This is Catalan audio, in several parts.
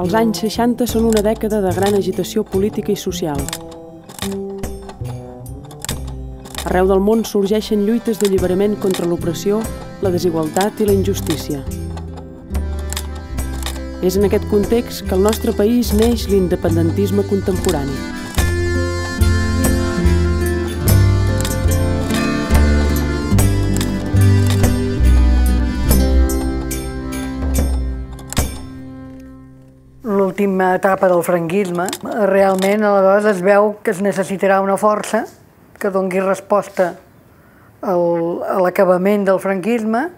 Els anys 60 són una dècada de gran agitació política i social. Arreu del món sorgeixen lluites d'alliberament contra l'opressió, la desigualtat i la injustícia. És en aquest context que al nostre país neix l'independentisme contemporani. l'última etapa del franquisme, realment aleshores es veu que es necessitarà una força que dongui resposta al, a l'acabament del franquisme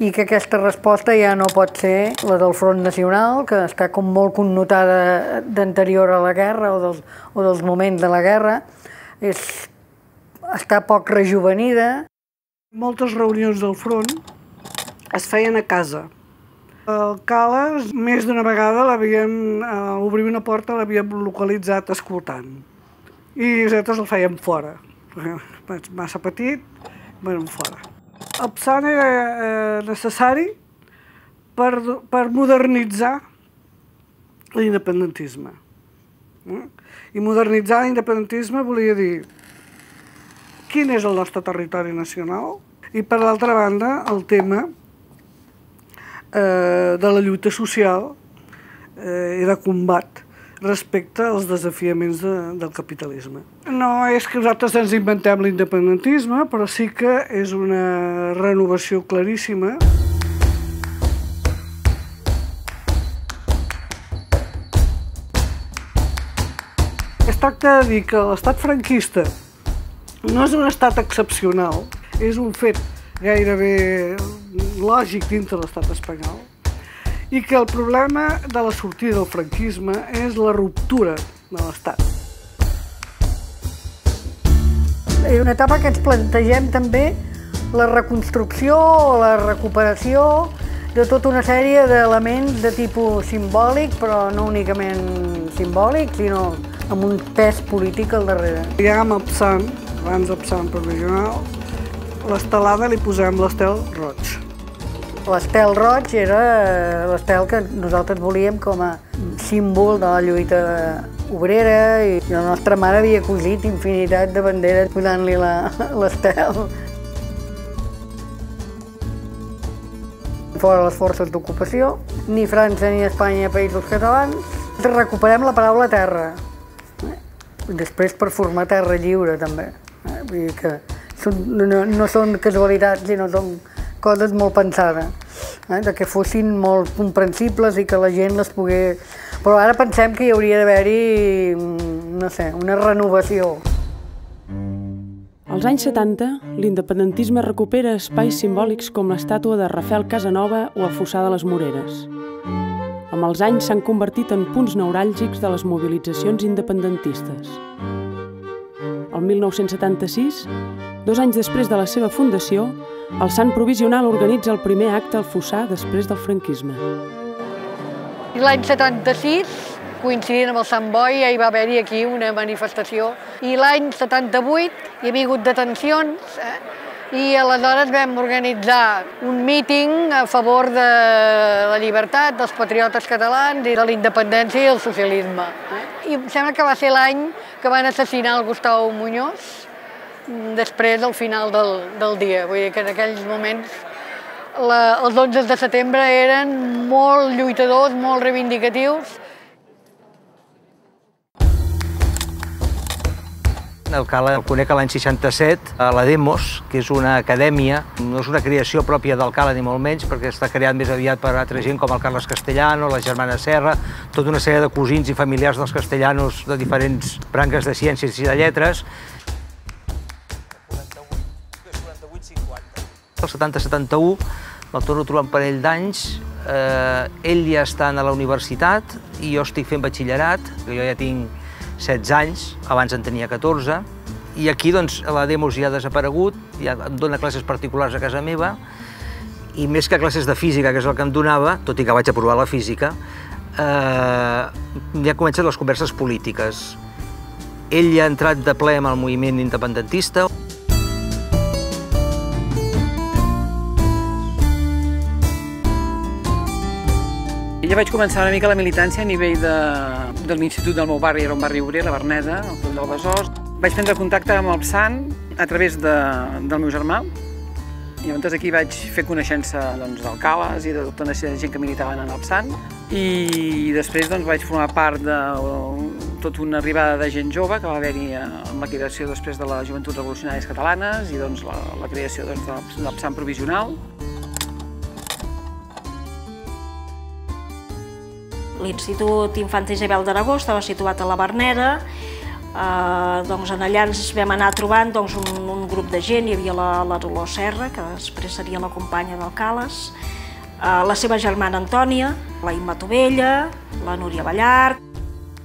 i que aquesta resposta ja no pot ser la del Front Nacional, que està com molt connotada d'anterior a la guerra o dels, o dels moments de la guerra, és, està poc rejuvenida. Moltes reunions del front es feien a casa, el Cales, més d'una vegada l'havien, eh, obrir una porta l'havíem localitzat escoltant. I nosaltres el fèiem fora, massa petit, bueno, fora. El PSAN era eh, necessari per, per modernitzar l'independentisme. Eh? I modernitzar l'independentisme volia dir quin és el nostre territori nacional i per l'altra banda el tema eh, de la lluita social eh, i de combat respecte als desafiaments de, del capitalisme. No és que nosaltres ens inventem l'independentisme, però sí que és una renovació claríssima. Es tracta de dir que l'estat franquista no és un estat excepcional, és un fet gairebé lògic dintre l'estat espanyol i que el problema de la sortida del franquisme és la ruptura de l'Estat. És una etapa que ens plantegem també la reconstrucció o la recuperació de tota una sèrie d'elements de tipus simbòlic, però no únicament simbòlic, sinó amb un pes polític al darrere. Ja amb PSAN, abans PSAN provisional, l'estelada li posem l'estel roig. L'estel roig era l'estel que nosaltres volíem com a símbol de la lluita obrera i la nostra mare havia cosit infinitat de banderes posant-li l'estel. Fora les forces d'ocupació, ni França ni Espanya països catalans. Recuperem la paraula terra. Després per formar terra lliure, també. Vull dir que no, no són casualitats, sinó són coses molt pensades, eh? de que fossin molt comprensibles i que la gent les pogués... Però ara pensem que hi hauria d'haver-hi, no sé, una renovació. Als anys 70, l'independentisme recupera espais simbòlics com l'estàtua de Rafael Casanova o el Fossar de les Moreres. Amb els anys s'han convertit en punts neuràlgics de les mobilitzacions independentistes. El 1976, dos anys després de la seva fundació, el Sant Provisional organitza el primer acte al Fossar després del franquisme. L'any 76, coincidint amb el Sant Boi, ja hi va haver-hi aquí una manifestació. I l'any 78 hi havia hagut detencions eh? i aleshores vam organitzar un míting a favor de la llibertat, dels patriotes catalans i de la independència i el socialisme. Eh? I em sembla que va ser l'any que van assassinar el Gustavo Muñoz, després del final del, del dia. Vull dir que en aquells moments la, els 11 de setembre eren molt lluitadors, molt reivindicatius. El Cala el conec l'any 67 a la Demos, que és una acadèmia, no és una creació pròpia del Cala ni molt menys, perquè està creat més aviat per altra gent com el Carles Castellano, la germana Serra, tota una sèrie de cosins i familiars dels castellanos de diferents branques de ciències i de lletres, el 70-71, me'l torno a trobar un parell d'anys, eh, ell ja està a la universitat i jo estic fent batxillerat, jo ja tinc 16 anys, abans en tenia 14, I aquí, doncs, la Demos ja ha desaparegut, ja em dona classes particulars a casa meva, i més que classes de física, que és el que em donava, tot i que vaig aprovar la física, eh, ja comencen les converses polítiques. Ell ja ha entrat de ple amb el moviment independentista. Ja vaig començar una mica la militància a nivell de, de l'Institut del meu barri, era un barri obrer, la Berneda, el Coll del Besòs. Vaig prendre contacte amb el Sant a través de, del meu germà, i llavors aquí vaig fer coneixença doncs, d'alcales i de tota una gent que militaven en el Sant. I després doncs, vaig formar part de tota una arribada de gent jove que va haver-hi eh, amb la creació després de les Joventuts Revolucionàries Catalanes i doncs, la, la creació doncs, del Sant Provisional. L'Institut Infant Isabel d'Aragó estava situat a la Berneda, eh, doncs en allà ens vam anar trobant doncs, un, un grup de gent, hi havia la, la Dolors Serra, que després seria la companya del Cales, eh, la seva germana Antònia, la Imma Tovella, la Núria Ballart,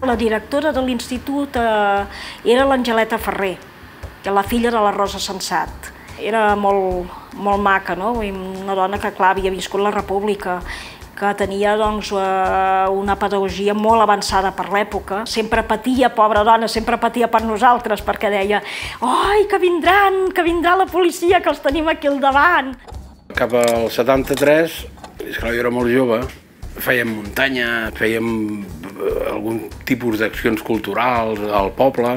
la directora de l'institut eh, era l'Angeleta Ferrer, que la filla era la Rosa Sensat. Era molt, molt maca, no? una dona que, clar, havia viscut la república que tenia doncs, eh, una pedagogia molt avançada per l'època. Sempre patia, pobra dona, sempre patia per nosaltres, perquè deia «Ai, que vindran, que vindrà la policia, que els tenim aquí al davant!» Cap al 73, és clar, jo era molt jove, fèiem muntanya, fèiem eh, algun tipus d'accions culturals al poble,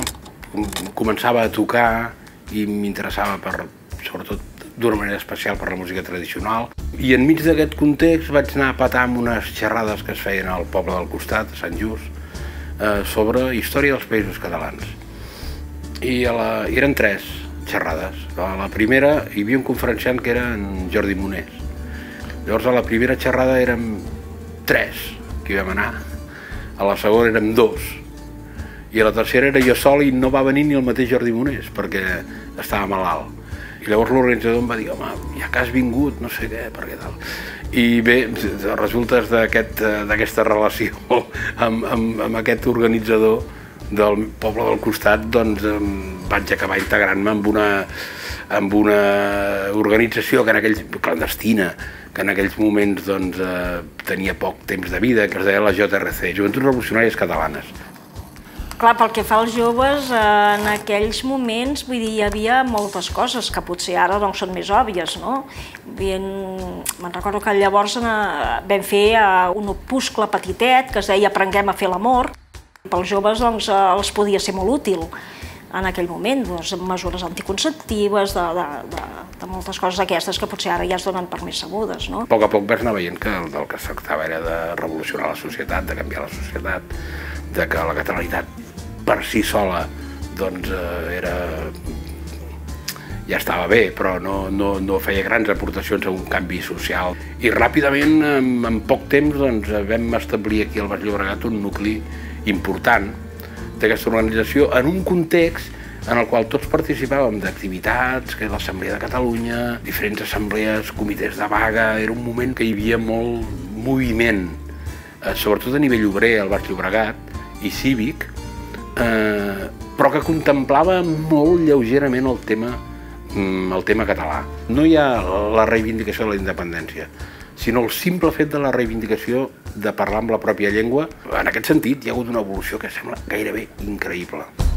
començava a tocar i m'interessava per, sobretot, d'una manera especial per la música tradicional. I enmig d'aquest context vaig anar a patar amb unes xerrades que es feien al poble del costat, a Sant Just, eh, sobre història dels països catalans. I a la, eren tres xerrades. A la primera hi havia un conferenciant que era en Jordi Monés. Llavors a la primera xerrada érem tres que hi vam anar. A la segona érem dos. I a la tercera era jo sol i no va venir ni el mateix Jordi Monés perquè estava malalt i llavors l'organitzador em va dir, home, ja que has vingut, no sé què, per què tal. I bé, resultes d'aquesta aquest, relació amb, amb, amb aquest organitzador del poble del costat, doncs vaig acabar integrant-me amb una, amb una organització que en aquells, clandestina, que en aquells moments doncs, eh, tenia poc temps de vida, que es deia la JRC, Joventuts Revolucionàries Catalanes. Clar, pel que fa als joves, eh, en aquells moments, vull dir, hi havia moltes coses que potser ara doncs, són més òbvies, no? Me'n recordo que llavors eh, vam fer eh, un opuscle petitet que es deia Aprenguem a fer l'amor. Pels joves doncs, els podia ser molt útil en aquell moment, doncs, mesures anticonceptives, de, de, de, de moltes coses aquestes que potser ara ja es donen per més sabudes. No? A poc a poc vas anar veient que el, del que es tractava era de revolucionar la societat, de canviar la societat, de que la catalanitat per si sola doncs eh, era ja estava bé, però no, no, no feia grans aportacions a un canvi social. I ràpidament, en, en poc temps, doncs, vam establir aquí al Baix Llobregat un nucli important d'aquesta organització en un context en el qual tots participàvem d'activitats, que l'Assemblea de Catalunya, diferents assemblees, comitès de vaga, era un moment que hi havia molt moviment, eh, sobretot a nivell obrer al Baix Llobregat i cívic, eh, però que contemplava molt lleugerament el tema, mm, el tema català. No hi ha la reivindicació de la independència, sinó el simple fet de la reivindicació de parlar amb la pròpia llengua. En aquest sentit, hi ha hagut una evolució que sembla gairebé increïble.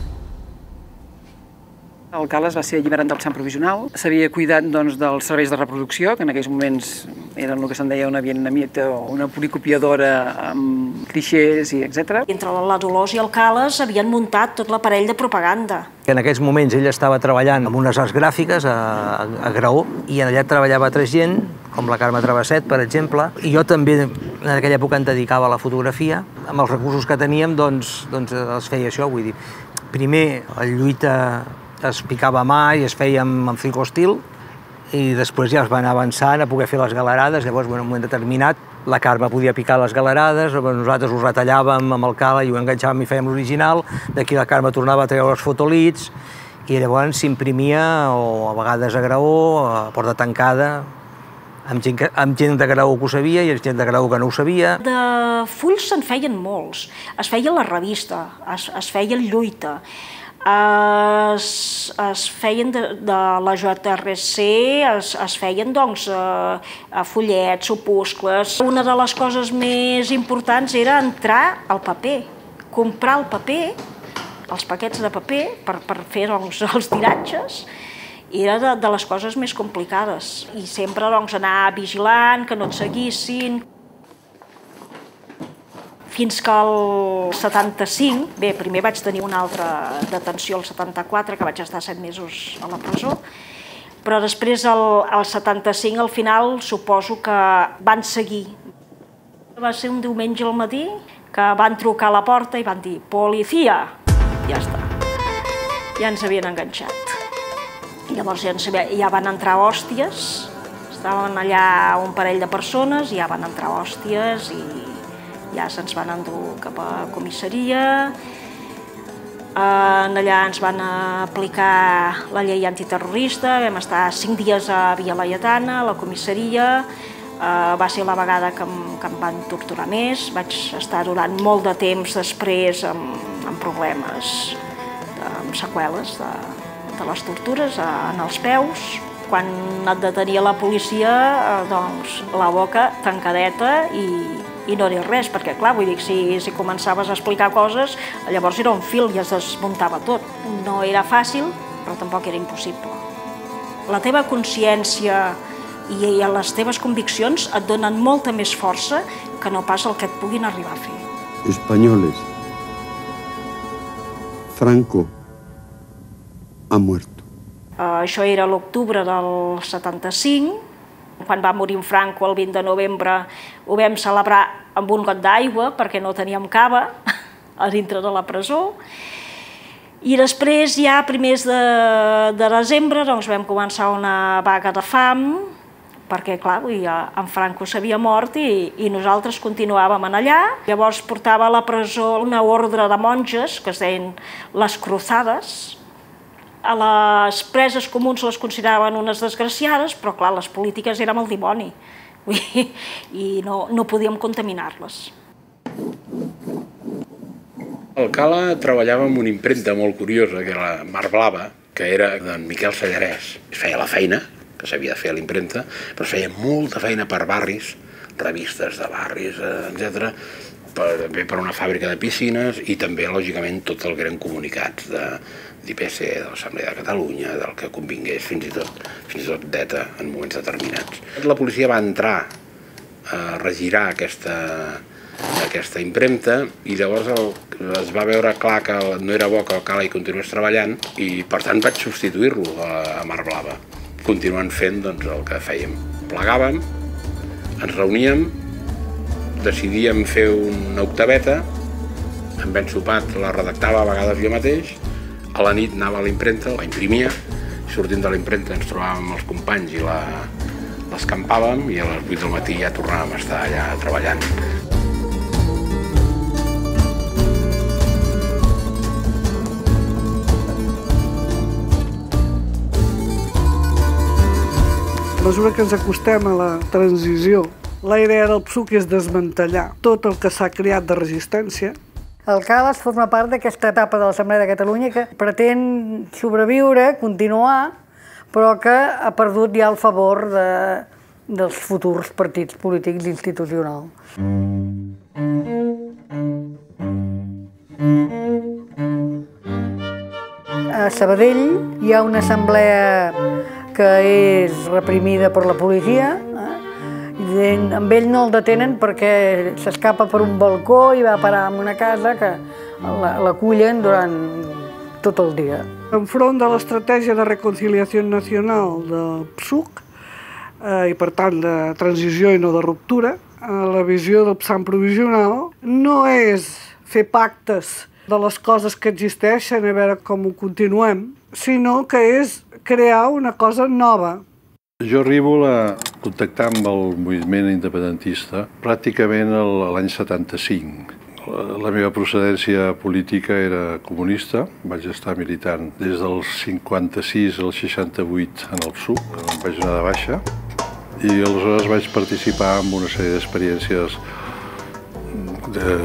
El Cales va ser alliberat del sant provisional, s'havia cuidat doncs, dels serveis de reproducció, que en aquells moments eren el que se'n deia una vietnamita o una policopiadora amb clixés i etc. Entre la Dolors i el Cales havien muntat tot l'aparell de propaganda. En aquells moments ell estava treballant amb unes arts gràfiques a, a Graó i en allà treballava altra gent, com la Carme Travesset, per exemple, i jo també en aquella època em dedicava a la fotografia. Amb els recursos que teníem, doncs, doncs els feia això, vull dir, primer la lluita es picava mà i es feia amb, amb fricostil i després ja es va anar avançant a poder fer les galerades, llavors bueno, en un moment determinat la Carme podia picar les galerades, nosaltres ho retallàvem amb el cala i ho enganxàvem i fèiem l'original, d'aquí la Carme tornava a treure els fotolits i llavors s'imprimia o a vegades a graó, a porta tancada, amb gent, que, amb gent de grau que ho sabia i gent de grau que no ho sabia. De fulls se'n feien molts. Es feia la revista, es, es feia el lluita, es, es feien de, de la JRC, es, es feien doncs, eh, fullets, opuscles. Una de les coses més importants era entrar al paper, comprar el paper, els paquets de paper per, per fer doncs, els tiratges, era de, de les coses més complicades. I sempre doncs, anar vigilant, que no et seguissin. Fins que el 75, bé, primer vaig tenir una altra detenció el 74, que vaig estar set mesos a la presó, però després, el, el 75, al final, suposo que van seguir. Va ser un diumenge al matí que van trucar a la porta i van dir «Policia!» Ja està. Ja ens havien enganxat. Llavors ja, sabia, ja van entrar hòsties, estaven allà un parell de persones, ja van entrar hòsties i ja se'ns van endur cap a comissaria. En allà ens van aplicar la llei antiterrorista, vam estar cinc dies a Via Laietana, a la comissaria, Uh, va ser la vegada que em, que em van torturar més, vaig estar durant molt de temps després amb, amb problemes, amb seqüeles de, de les tortures en els peus. Quan et detenia la policia, eh, doncs la boca tancadeta i, i no dir res, perquè clar, vull dir, si, si començaves a explicar coses, llavors era un fil i es desmuntava tot. No era fàcil, però tampoc era impossible. La teva consciència i les teves conviccions et donen molta més força que no pas el que et puguin arribar a fer. Españoles, Franco ha muerto. Uh, això era l'octubre del 75, quan va morir en Franco el 20 de novembre ho vam celebrar amb un got d'aigua perquè no teníem cava a dintre de la presó i després ja a primers de, de desembre doncs, vam començar una vaga de fam perquè, clar, dir, en Franco s'havia mort i, i nosaltres continuàvem en allà. Llavors portava a la presó una ordre de monges, que es deien les cruzades. A les preses comuns les consideraven unes desgraciades, però, clar, les polítiques érem el dimoni i no, no podíem contaminar-les. El Cala treballava amb una impremta molt curiosa, que era la Mar Blava, que era d'en Miquel Sallarès. Es feia la feina, que s'havia de fer a l'impremta, però feia molta feina per barris, revistes de barris, eh, etc per, també per una fàbrica de piscines i també, lògicament, tot el que eren comunicats de d'IPC, de l'Assemblea de Catalunya, del que convingués, fins i tot, fins i tot d'ETA en moments determinats. La policia va entrar a regirar aquesta, aquesta impremta i llavors el, es va veure clar que no era bo que el Cala hi continués treballant i per tant vaig substituir-lo a, a Mar Blava continuant fent doncs, el que fèiem. Plegàvem, ens reuníem, decidíem fer una octaveta, en Ben Sopat la redactava a vegades jo mateix, a la nit anava a l'impremta, la imprimia, sortint de l'impremta ens trobàvem amb els companys i la, l'escampàvem i a les 8 del matí ja tornàvem a estar allà treballant. A mesura que ens acostem a la transició, la idea del PSUC és desmantellar tot el que s'ha creat de resistència. El CALAS forma part d'aquesta etapa de l'Assemblea de Catalunya que pretén sobreviure, continuar, però que ha perdut ja el favor de, dels futurs partits polítics institucionals. A Sabadell hi ha una assemblea que és reprimida per la policia, I amb ell no el detenen perquè s'escapa per un balcó i va parar en una casa que l'acullen durant tot el dia. Enfront de l'estratègia de reconciliació nacional del PSUC, eh, i per tant de transició i no de ruptura, eh, la visió del PSAM provisional no és fer pactes de les coses que existeixen, a veure com ho continuem, sinó que és crear una cosa nova. Jo arribo a contactar amb el moviment independentista pràcticament l'any 75. La meva procedència política era comunista, vaig estar militant des del 56 al 68 en el PSUC, em vaig anar de baixa, i aleshores vaig participar en una sèrie d'experiències de,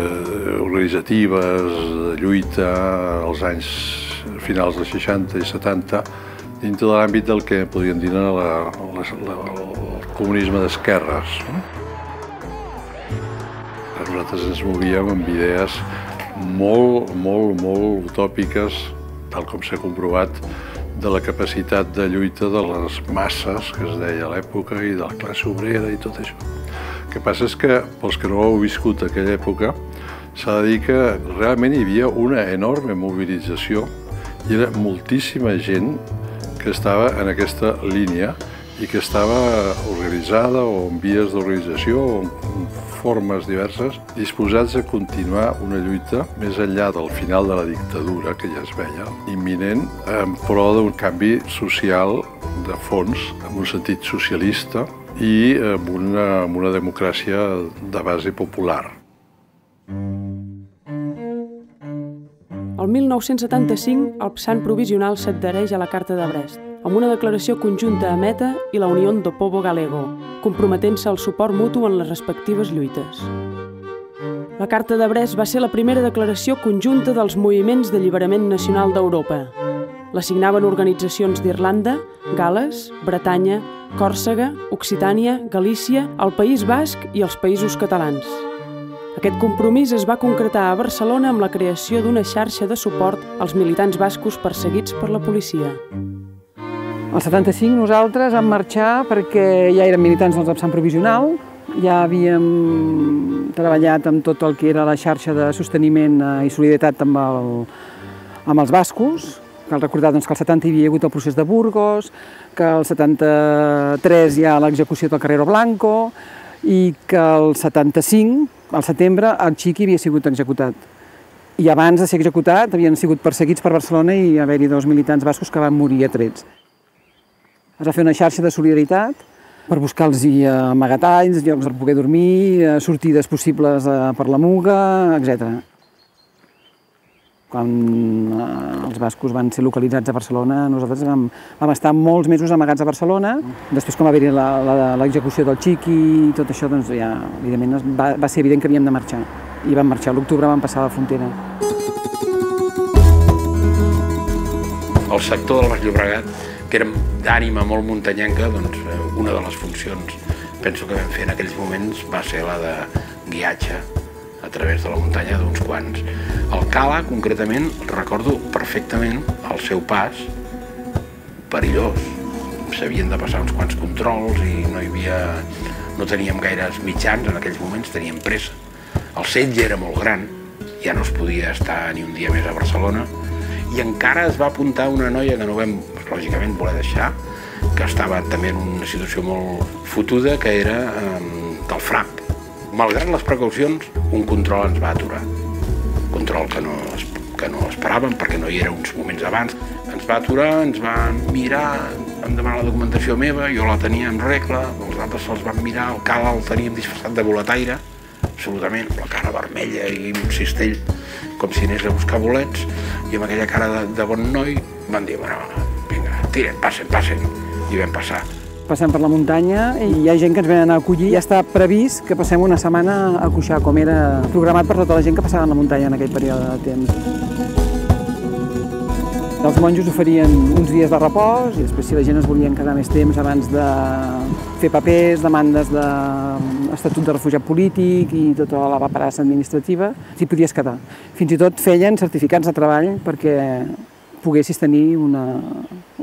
organitzatives, de lluita, als anys finals dels 60 i 70, dintre de l'àmbit del que podríem dir la, la, la, el comunisme d'esquerres. No? Nosaltres ens movíem amb idees molt, molt, molt utòpiques, tal com s'ha comprovat, de la capacitat de lluita de les masses, que es deia a l'època, i de la classe obrera i tot això. El que passa és que, pels que no heu viscut aquella època, s'ha de dir que realment hi havia una enorme mobilització i era moltíssima gent que estava en aquesta línia i que estava organitzada o en vies d'organització o en formes diverses, disposats a continuar una lluita més enllà del final de la dictadura, que ja es veia, imminent, en pro d'un canvi social de fons, en un sentit socialista i amb una, amb una democràcia de base popular. El 1975, el PSAN provisional s'adhereix a la Carta de Brest amb una declaració conjunta a Meta i la Unió do Povo Galego, comprometent-se al suport mutu en les respectives lluites. La Carta de Brest va ser la primera declaració conjunta dels moviments d'alliberament nacional d'Europa. La signaven organitzacions d'Irlanda, Gales, Bretanya, Còrsega, Occitània, Galícia, el País Basc i els països catalans. Aquest compromís es va concretar a Barcelona amb la creació d'una xarxa de suport als militants bascos perseguits per la policia. El 75 nosaltres vam marxar perquè ja érem militants del Repsant Provisional, ja havíem treballat amb tot el que era la xarxa de sosteniment eh, i solidaritat amb, el, amb els bascos, cal recordar doncs, que el 70 hi havia hagut el procés de Burgos, que el 73 hi ha l'execució del Carrero Blanco i que el 75, al setembre, el Xiqui havia sigut executat. I abans de ser executat havien sigut perseguits per Barcelona i haver-hi dos militants bascos que van morir a trets. Es va fer una xarxa de solidaritat per buscar-los amagatalls, llocs per poder dormir, eh, sortides possibles eh, per la Muga, etc. Quan eh, els bascos van ser localitzats a Barcelona, nosaltres vam, vam estar molts mesos amagats a Barcelona. Després, com va haver-hi l'execució del Xiqui i tot això, doncs ja, evidentment, va, va ser evident que havíem de marxar. I vam marxar. L'octubre vam passar a la frontera. El sector del Baix Llobregat que érem d'ànima molt muntanyenca, doncs eh, una de les funcions penso que vam fer en aquells moments va ser la de guiatge a través de la muntanya d'uns quants. El Cala, concretament, recordo perfectament el seu pas perillós. S'havien de passar uns quants controls i no hi havia... no teníem gaires mitjans en aquells moments, teníem pressa. El setge era molt gran, ja no es podia estar ni un dia més a Barcelona, i encara es va apuntar una noia que no vam lògicament voler deixar, que estava també en una situació molt fotuda, que era eh, del FRAP. Malgrat les precaucions, un control ens va aturar. Un control que no, que no esperàvem, perquè no hi era uns moments abans. Ens va aturar, ens va mirar, em demanar la documentació meva, jo la tenia en regla, els altres se'ls van mirar, el cal el teníem disfressat de boletaire, absolutament, la cara vermella i un cistell, com si anés a buscar bolets, i amb aquella cara de, de bon noi van dir, bueno, tiren, passen, passen. I vam passar. Passem per la muntanya i hi ha gent que ens venen a acollir. Ja està previst que passem una setmana a Cuixà, com era programat per tota la gent que passava en la muntanya en aquell període de temps. Els monjos oferien uns dies de repòs i després si la gent es volien quedar més temps abans de fer papers, demandes d'estatut de, de refugiat polític i tota la paperassa administrativa, t'hi podies quedar. Fins i tot feien certificats de treball perquè poguessis tenir una,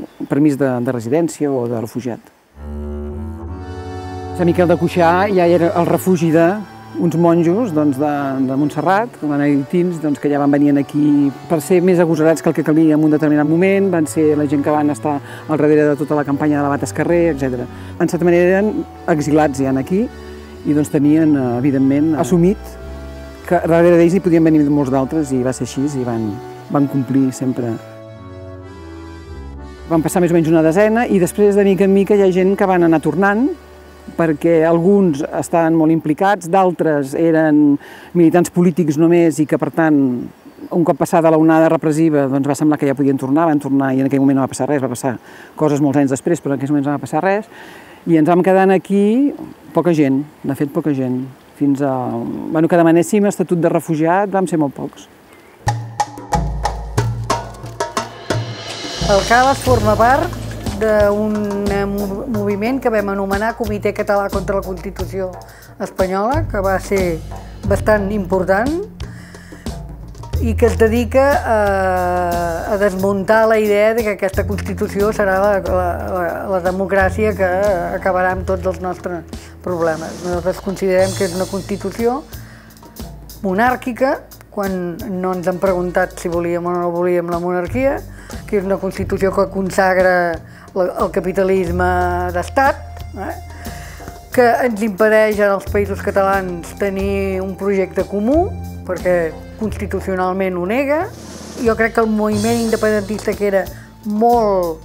un permís de, de residència o de refugiat. Sant Miquel de Cuixà ja era el refugi de uns monjos doncs, de, de Montserrat, benedictins, doncs, que ja van venir aquí per ser més agosarats que el que calia en un determinat moment, van ser la gent que van estar al darrere de tota la campanya de l'abat Escarrer, etc. En certa manera eren exilats ja aquí i doncs tenien, eh, evidentment, assumit que darrere d'ells hi podien venir molts d'altres i va ser així i van, van complir sempre van passar més o menys una desena i després de mica en mica hi ha gent que van anar tornant perquè alguns estaven molt implicats, d'altres eren militants polítics només i que per tant un cop passada la onada repressiva doncs va semblar que ja podien tornar, van tornar i en aquell moment no va passar res, va passar coses molts anys després però en aquells moments no va passar res i ens vam quedar aquí poca gent, de fet poca gent, fins a... Bueno, que demanéssim estatut de refugiat vam ser molt pocs. El CALAS forma part d'un moviment que vam anomenar Comitè Català contra la Constitució Espanyola, que va ser bastant important i que es dedica a, a desmuntar la idea de que aquesta Constitució serà la, la, la democràcia que acabarà amb tots els nostres problemes. Nosaltres considerem que és una Constitució monàrquica, quan no ens han preguntat si volíem o no volíem la monarquia, que és una Constitució que consagra el capitalisme d'estat, eh? que ens impedeix als països catalans tenir un projecte comú, perquè constitucionalment ho nega. Jo crec que el moviment independentista, que era molt,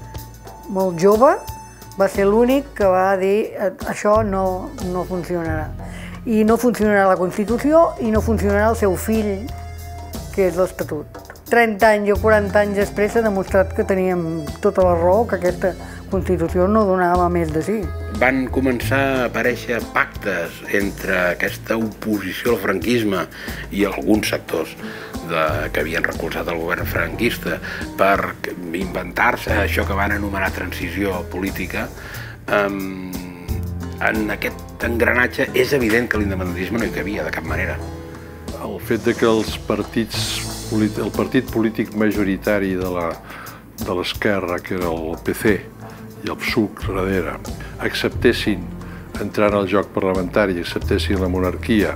molt jove, va ser l'únic que va dir això no, no funcionarà. I no funcionarà la Constitució i no funcionarà el seu fill, que és l'Estatut. 30 anys o 40 anys després s'ha demostrat que teníem tota la raó, que aquesta Constitució no donava més de sí. Van començar a aparèixer pactes entre aquesta oposició al franquisme i alguns sectors de, que havien recolzat el govern franquista per inventar-se això que van anomenar transició política. Um, en aquest engranatge és evident que l'independentisme no hi cabia de cap manera. El fet de que els partits, el partit polític majoritari de l'esquerra, que era el PC, i el PSUC darrere acceptessin entrar en el joc parlamentari, acceptessin la monarquia,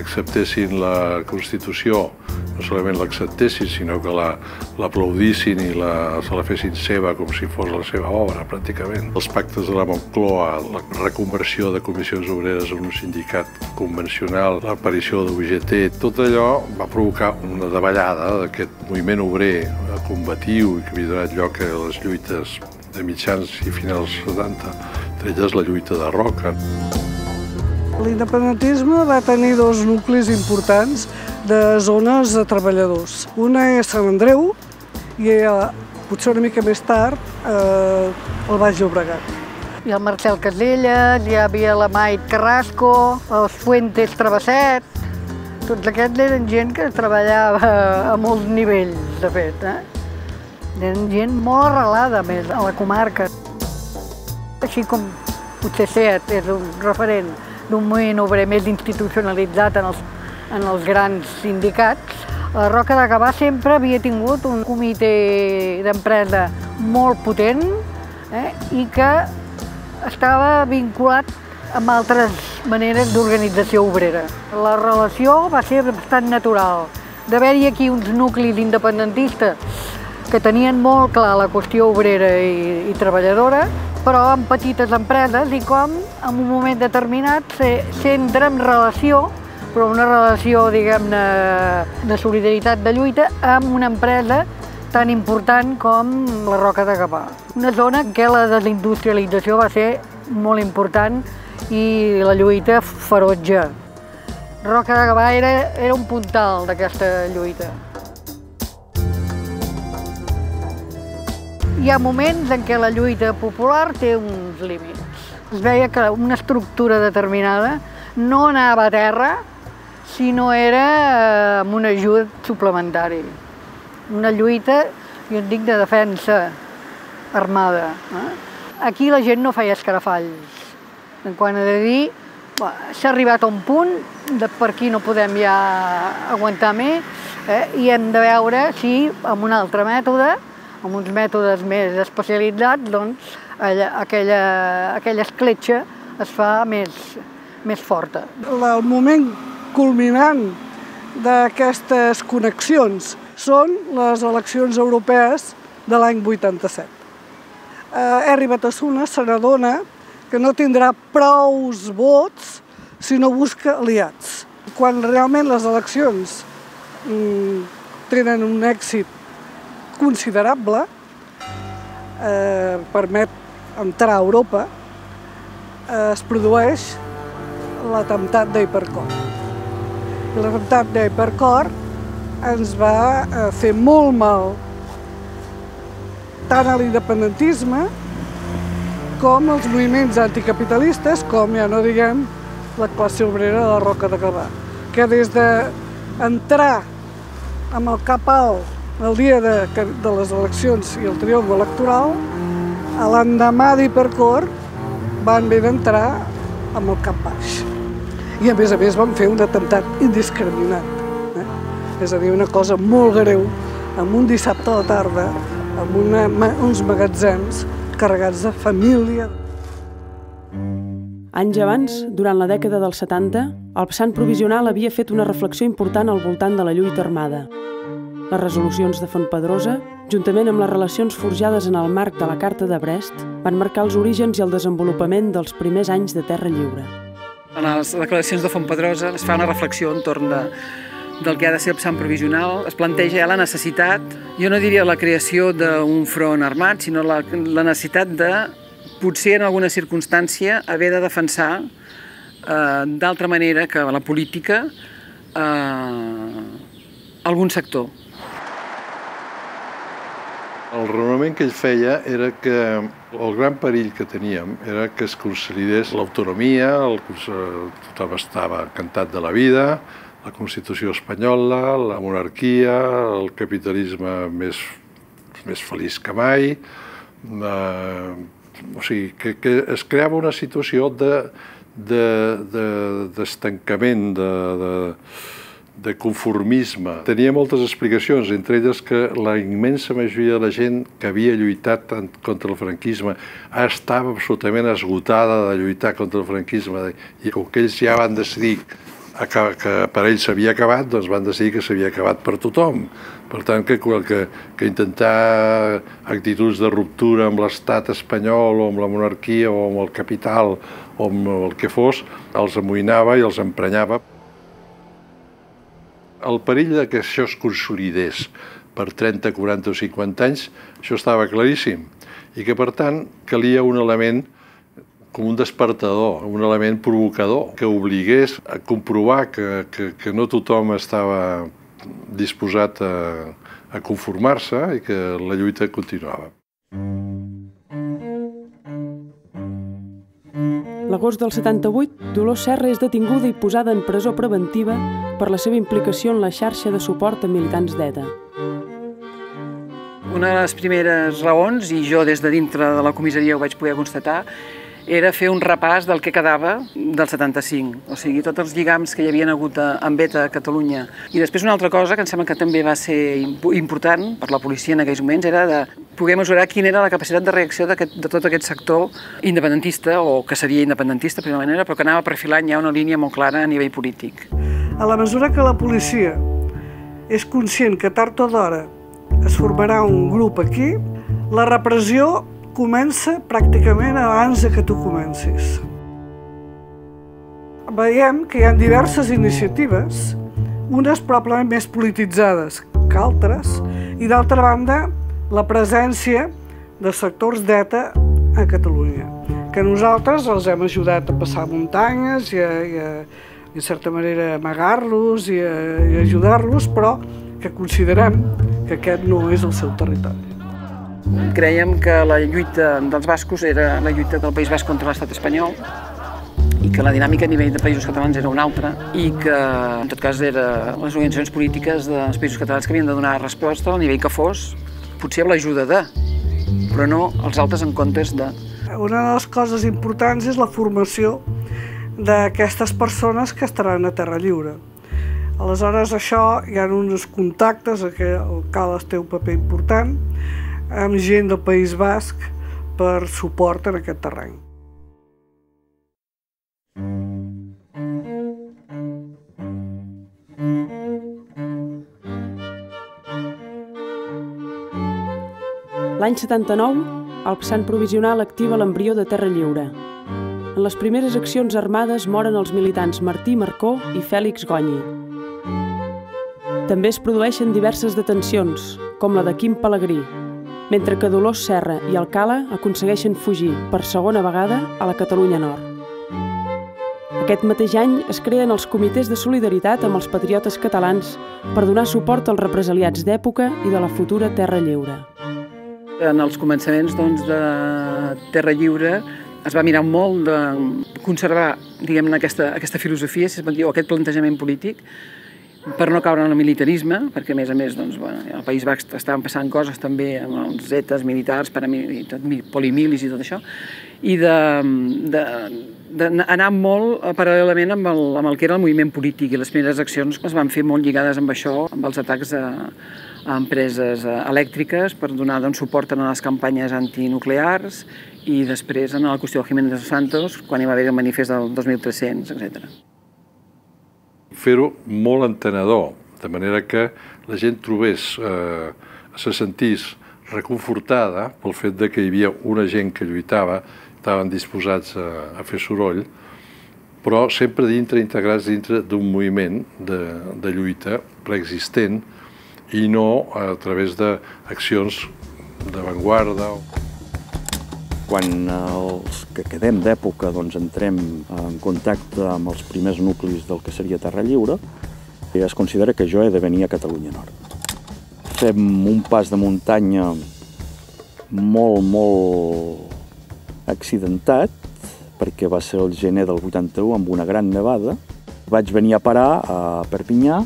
acceptessin la Constitució, no solament l'acceptessin, sinó que l'aplaudissin la, i la, se la fessin seva com si fos la seva obra, pràcticament. Els pactes de la Moncloa, la reconversió de comissions obreres en un sindicat convencional, l'aparició de UGT, tot allò va provocar una davallada d'aquest moviment obrer combatiu i que havia donat lloc a les lluites de mitjans i finals 70, entre la lluita de Roca. L'independentisme va tenir dos nuclis importants de zones de treballadors. Una és Sant Andreu i eh, potser una mica més tard eh, el Baix Llobregat. Hi ha el Marcel Caselles, hi havia la Mait Carrasco, els Fuentes Travesset, tots aquests eren gent que treballava a molts nivells, de fet. Eh? Eren gent molt arrelada més a la comarca. Així com potser SEAT és un referent d'un moviment obrer més institucionalitzat en els, en els grans sindicats, la Roca de Gavà sempre havia tingut un comitè d'empresa molt potent eh, i que estava vinculat amb altres maneres d'organització obrera. La relació va ser bastant natural. D'haver-hi aquí uns nuclis independentistes que tenien molt clar la qüestió obrera i, i treballadora, però amb petites empreses i com en un moment determinat s'entra en relació, però una relació, diguem-ne, de solidaritat de lluita amb una empresa tan important com la Roca de Gavà. Una zona en què la desindustrialització va ser molt important i la lluita ferotge. Roca de Gavà era, era un puntal d'aquesta lluita. Hi ha moments en què la lluita popular té uns límits. Es veia que una estructura determinada no anava a terra si no era eh, amb un ajut suplementari. Una lluita, jo en dic, de defensa armada. Eh? Aquí la gent no feia escarafalls. En quant a de dir, s'ha arribat a un punt de per aquí no podem ja aguantar més eh? i hem de veure si amb un altre mètode amb uns mètodes més especialitzats, doncs aquella, aquella escletxa es fa més, més forta. El moment culminant d'aquestes connexions són les eleccions europees de l'any 87. Eh, Erri Batassuna se n'adona que no tindrà prous vots si no busca aliats. Quan realment les eleccions mm, tenen un èxit considerable, eh, permet entrar a Europa, eh, es produeix l'atemptat d'Hipercor. L'atemptat d'Hipercor ens va eh, fer molt mal tant a l'independentisme com als moviments anticapitalistes, com ja no diguem la classe obrera de la Roca de Gavà, que des d'entrar amb el cap alt el dia de, de les eleccions i el triomf electoral, a l'endemà d'Hipercor van haver d'entrar amb el cap baix. I a més a més van fer un atemptat indiscriminat. Eh? És a dir, una cosa molt greu, amb un dissabte a la tarda, amb una, uns magatzems carregats de família. Anys abans, durant la dècada dels 70, el PSAN provisional havia fet una reflexió important al voltant de la lluita armada. Les resolucions de Fontpedrosa, juntament amb les relacions forjades en el marc de la Carta de Brest, van marcar els orígens i el desenvolupament dels primers anys de Terra Lliure. En les declaracions de Fontpedrosa es fa una reflexió entorn de, del que ha de ser el PSAN provisional. Es planteja la necessitat, jo no diria la creació d'un front armat, sinó la, la necessitat de potser en alguna circumstància haver de defensar eh, d'altra manera que la política eh, algun sector. El raonament que ell feia era que el gran perill que teníem era que es consolidés l'autonomia, el, tothom estava encantat de la vida, la Constitució espanyola, la monarquia, el capitalisme més, més feliç que mai, eh, o sigui, que, que es creava una situació d'estancament, de, de, de, de, conformisme. Tenia moltes explicacions, entre elles que la immensa majoria de la gent que havia lluitat contra el franquisme estava absolutament esgotada de lluitar contra el franquisme i com que ells ja van decidir que, que per ells s'havia acabat, doncs van decidir que s'havia acabat per tothom. Per tant, que, que, que intentar actituds de ruptura amb l'estat espanyol o amb la monarquia o amb el capital o amb el que fos, els amoïnava i els emprenyava. El perill de que això es consolidés per 30, 40 o 50 anys, això estava claríssim. I que, per tant, calia un element com un despertador, un element provocador que obligués a comprovar que, que, que no tothom estava disposat a, a conformar-se i que la lluita continuava. L'agost del 78, Dolors Serra és detinguda i posada en presó preventiva per la seva implicació en la xarxa de suport a militants d'ETA. Una de les primeres raons, i jo des de dintre de la comissaria ho vaig poder constatar, era fer un repàs del que quedava del 75, o sigui, tots els lligams que hi havien hagut en beta a Catalunya. I després una altra cosa que em sembla que també va ser important per la policia en aquells moments era de poder mesurar quina era la capacitat de reacció de tot aquest sector independentista, o que seria independentista, per manera, però que anava perfilant ja una línia molt clara a nivell polític. A la mesura que la policia és conscient que tard o d'hora es formarà un grup aquí, la repressió comença pràcticament abans de que tu comencis. Veiem que hi ha diverses iniciatives, unes probablement més polititzades que altres, i d'altra banda, la presència de sectors d'ETA a Catalunya, que nosaltres els hem ajudat a passar muntanyes i a, i a, en certa manera amagar-los i, a, i ajudar-los, però que considerem que aquest no és el seu territori. Creiem que la lluita dels bascos era la lluita del País Basc contra l'estat espanyol i que la dinàmica a nivell de països catalans era una altra i que, en tot cas, era les organitzacions polítiques dels països catalans que havien de donar resposta al nivell que fos, potser amb l'ajuda de, però no els altres en comptes de. Una de les coses importants és la formació d'aquestes persones que estaran a Terra Lliure. Aleshores, això hi ha uns contactes, que el CALAS té un paper important, amb gent del País Basc per suport en aquest terreny. L'any 79, el PSAN provisional activa l'embrió de Terra Lliure. En les primeres accions armades moren els militants Martí Marcó i Fèlix Gonyi. També es produeixen diverses detencions, com la de Quim Pellegrí, mentre que Dolors Serra i Alcala aconsegueixen fugir per segona vegada a la Catalunya Nord. Aquest mateix any es creen els comitès de solidaritat amb els patriotes catalans per donar suport als represaliats d'època i de la futura Terra Lliure. En els començaments doncs, de Terra Lliure es va mirar molt de conservar diguem aquesta, aquesta filosofia, si es pot dir, o aquest plantejament polític, per no caure en el militarisme, perquè a més a més doncs, bueno, el País Basc estaven passant coses també amb els zetes militars, polimilis i tot això, i d'anar molt paral·lelament amb el, amb el que era el moviment polític i les primeres accions es van fer molt lligades amb això, amb els atacs a, a empreses elèctriques per donar doncs, suport a les campanyes antinuclears i després en la qüestió de Jiménez de Santos, quan hi va haver el manifest del 2300, etc fer-ho molt entenedor, de manera que la gent trobés, eh, se sentís reconfortada pel fet de que hi havia una gent que lluitava, estaven disposats a, a fer soroll, però sempre dintre, integrats dintre d'un moviment de, de lluita preexistent i no a través d'accions d'avantguarda quan els que quedem d'època doncs, entrem en contacte amb els primers nuclis del que seria Terra Lliure, es considera que jo he de venir a Catalunya Nord. Fem un pas de muntanya molt, molt accidentat, perquè va ser el gener del 81 amb una gran nevada. Vaig venir a parar a Perpinyà,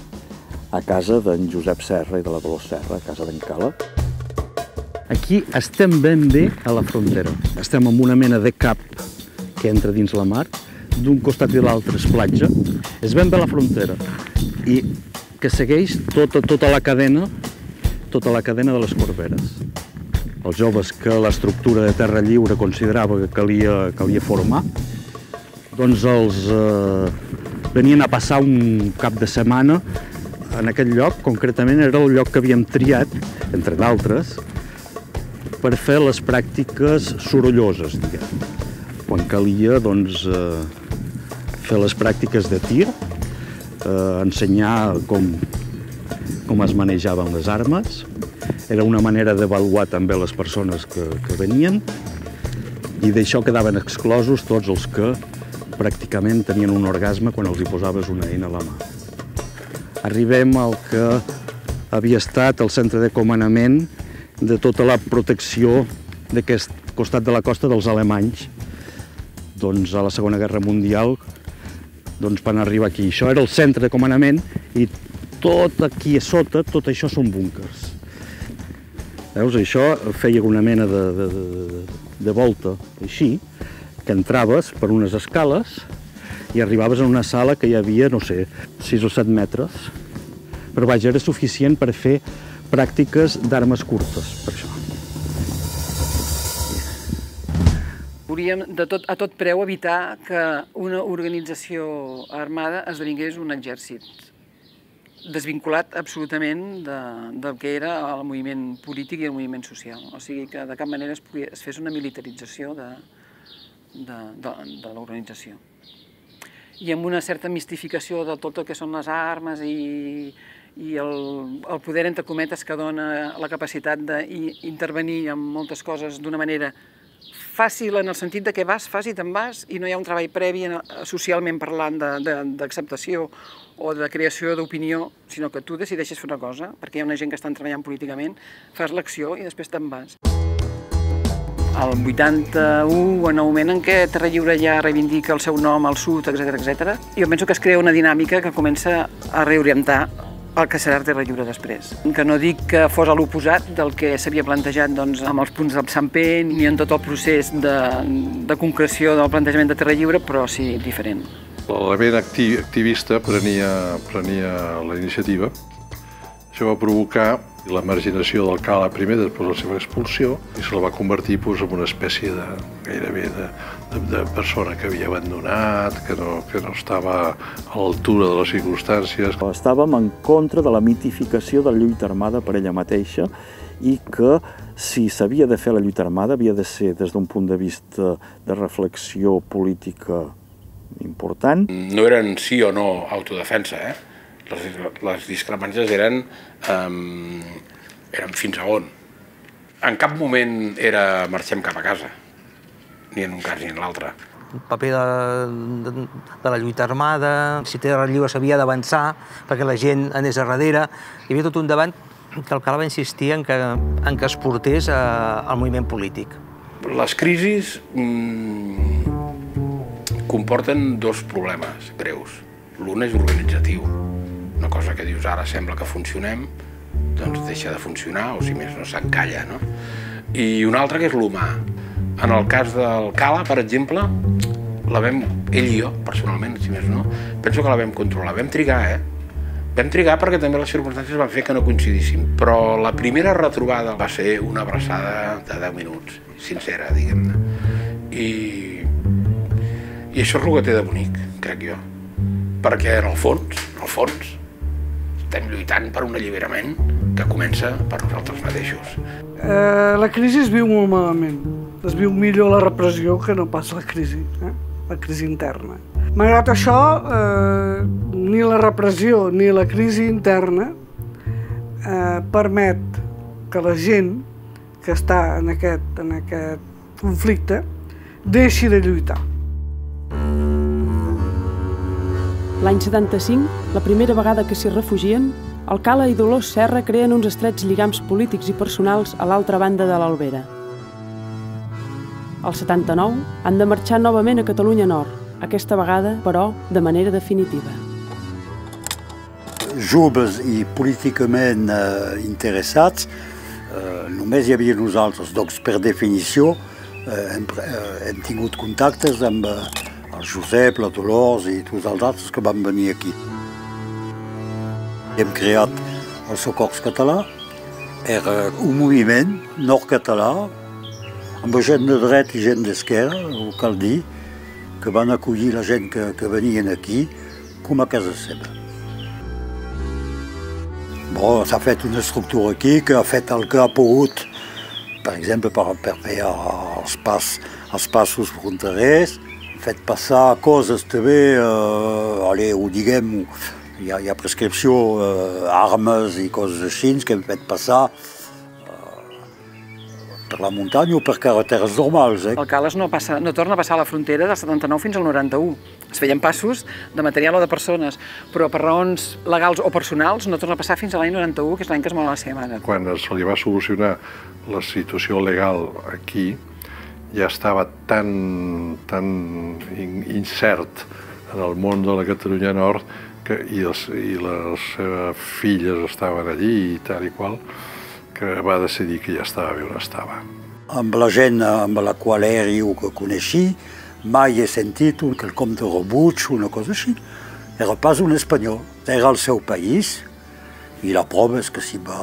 a casa d'en Josep Serra i de la Dolors Serra, a casa d'en Cala. Aquí estem ben bé a la frontera. Estem en una mena de cap que entra dins la mar, d'un costat i l'altre és platja, és ben bé a la frontera i que segueix tota, tota la cadena tota la cadena de les Corberes. Els joves que l'estructura de Terra Lliure considerava que calia, calia formar, doncs els eh, venien a passar un cap de setmana en aquest lloc, concretament era el lloc que havíem triat, entre d'altres, per fer les pràctiques sorolloses, diguem. Quan calia, doncs, eh, fer les pràctiques de tir, eh, ensenyar com, com es manejaven les armes, era una manera d'avaluar també les persones que, que venien i d'això quedaven exclosos tots els que pràcticament tenien un orgasme quan els hi posaves una eina a la mà. Arribem al que havia estat el centre de comandament de tota la protecció d'aquest costat de la costa dels alemanys doncs, a la Segona Guerra Mundial doncs, van arribar aquí. Això era el centre de comandament i tot aquí a sota, tot això són búnkers. Veus, això feia una mena de, de, de, de volta així, que entraves per unes escales i arribaves a una sala que hi havia, no sé, 6 o 7 metres, però vaja, era suficient per fer pràctiques d'armes curtes, per això. Hauríem de tot, a tot preu evitar que una organització armada esdevingués un exèrcit desvinculat absolutament de, del que era el moviment polític i el moviment social. O sigui que de cap manera es, podia, es fes una militarització de, de, de, de l'organització. I amb una certa mistificació de tot el que són les armes i, i el, el poder, entre cometes, que dona la capacitat d'intervenir en moltes coses d'una manera fàcil en el sentit de que vas, fas i te'n vas i no hi ha un treball previ socialment parlant d'acceptació o de creació d'opinió, sinó que tu decideixes fer una cosa, perquè hi ha una gent que estan treballant políticament, fas l'acció i després te'n vas. El 81, en el moment en què Terra Lliure ja reivindica el seu nom al sud, etc etc, jo penso que es crea una dinàmica que comença a reorientar el que serà Terra Lliure després. Que no dic que fos a l'oposat del que s'havia plantejat doncs, amb els punts del P ni en tot el procés de, de concreció del plantejament de Terra Lliure, però sí diferent. L'element activista prenia, prenia la iniciativa. Això va provocar la marginació del Cala primer després de la seva expulsió i se la va convertir doncs, en una espècie de, gairebé de, de, de persona que havia abandonat, que no, que no estava a l'altura de les circumstàncies. Estàvem en contra de la mitificació de la lluita armada per ella mateixa i que si s'havia de fer la lluita armada havia de ser des d'un punt de vista de reflexió política important. No eren sí o no autodefensa, eh? les, les discrepàncies eren, um, eren fins a on. En cap moment era marxem cap a casa, ni en un cas ni en l'altre. El paper de, de, de la lluita armada, si Terra Lliure s'havia d'avançar perquè la gent anés a darrere. Hi havia tot un debat que el va insistir en que, en que es portés a, al moviment polític. Les crisis mm, comporten dos problemes greus. L'un és organitzatiu, Una cosa que dius ara sembla que funcionem, doncs deixa de funcionar, o si més no s'encalla, no? I una altra que és l'humà. En el cas del Cala, per exemple, la vam, ell i jo, personalment, si més no, penso que la vam controlar. Vam trigar, eh? Vam trigar perquè també les circumstàncies van fer que no coincidíssim, però la primera retrobada va ser una abraçada de 10 minuts, sincera, diguem-ne. I, I això és el que té de bonic, crec jo. Perquè en el fons, en el fons, estem lluitant per un alliberament que comença per nosaltres mateixos. Eh, la crisi es viu molt malament. Es viu millor la repressió que no pas la crisi, eh? la crisi interna. Malgrat això, eh, ni la repressió ni la crisi interna eh, permet que la gent que està en aquest, en aquest conflicte deixi de lluitar. L'any 75, la primera vegada que s'hi refugien, Alcala i Dolors Serra creen uns estrets lligams polítics i personals a l'altra banda de l'Albera. Al 79 han de marxar novament a Catalunya Nord, aquesta vegada, però, de manera definitiva. Joves i políticament eh, interessats, eh, només hi havia nosaltres, doncs per definició eh, hem, eh, hem tingut contactes amb eh, el Josep, la Dolors i tots els altres que van venir aquí. Hem creat el Socors Català, era un moviment nord-català amb gent de dret i gent d'esquerra, ho cal dir, que van acollir la gent que, que venien aquí com a casa seva. Bon, s'ha fet una estructura aquí que ha fet el que ha pogut, per exemple, per, per fer els, pas, els passos fronterers, fet passar coses també, eh, allez, ho diguem, hi ha, hi ha prescripció, eh, armes i coses així que hem fet passar per la muntanya o per carreteres normals. Eh? El Cales no, passa, no torna a passar la frontera del 79 fins al 91. Es feien passos de material o de persones, però per raons legals o personals no torna a passar fins a l'any 91, que és l'any que es mor la seva mare. Quan se li va solucionar la situació legal aquí, ja estava tan, tan incert en el món de la Catalunya Nord que, i, els, i les seves filles estaven allí i tal i qual, que va decidir que ja estava bé on estava. Amb la gent amb la qual o que coneixi, mai he sentit un quelcom de rebuig, una cosa així. Era pas un espanyol, era el seu país, i la prova és que s'hi va,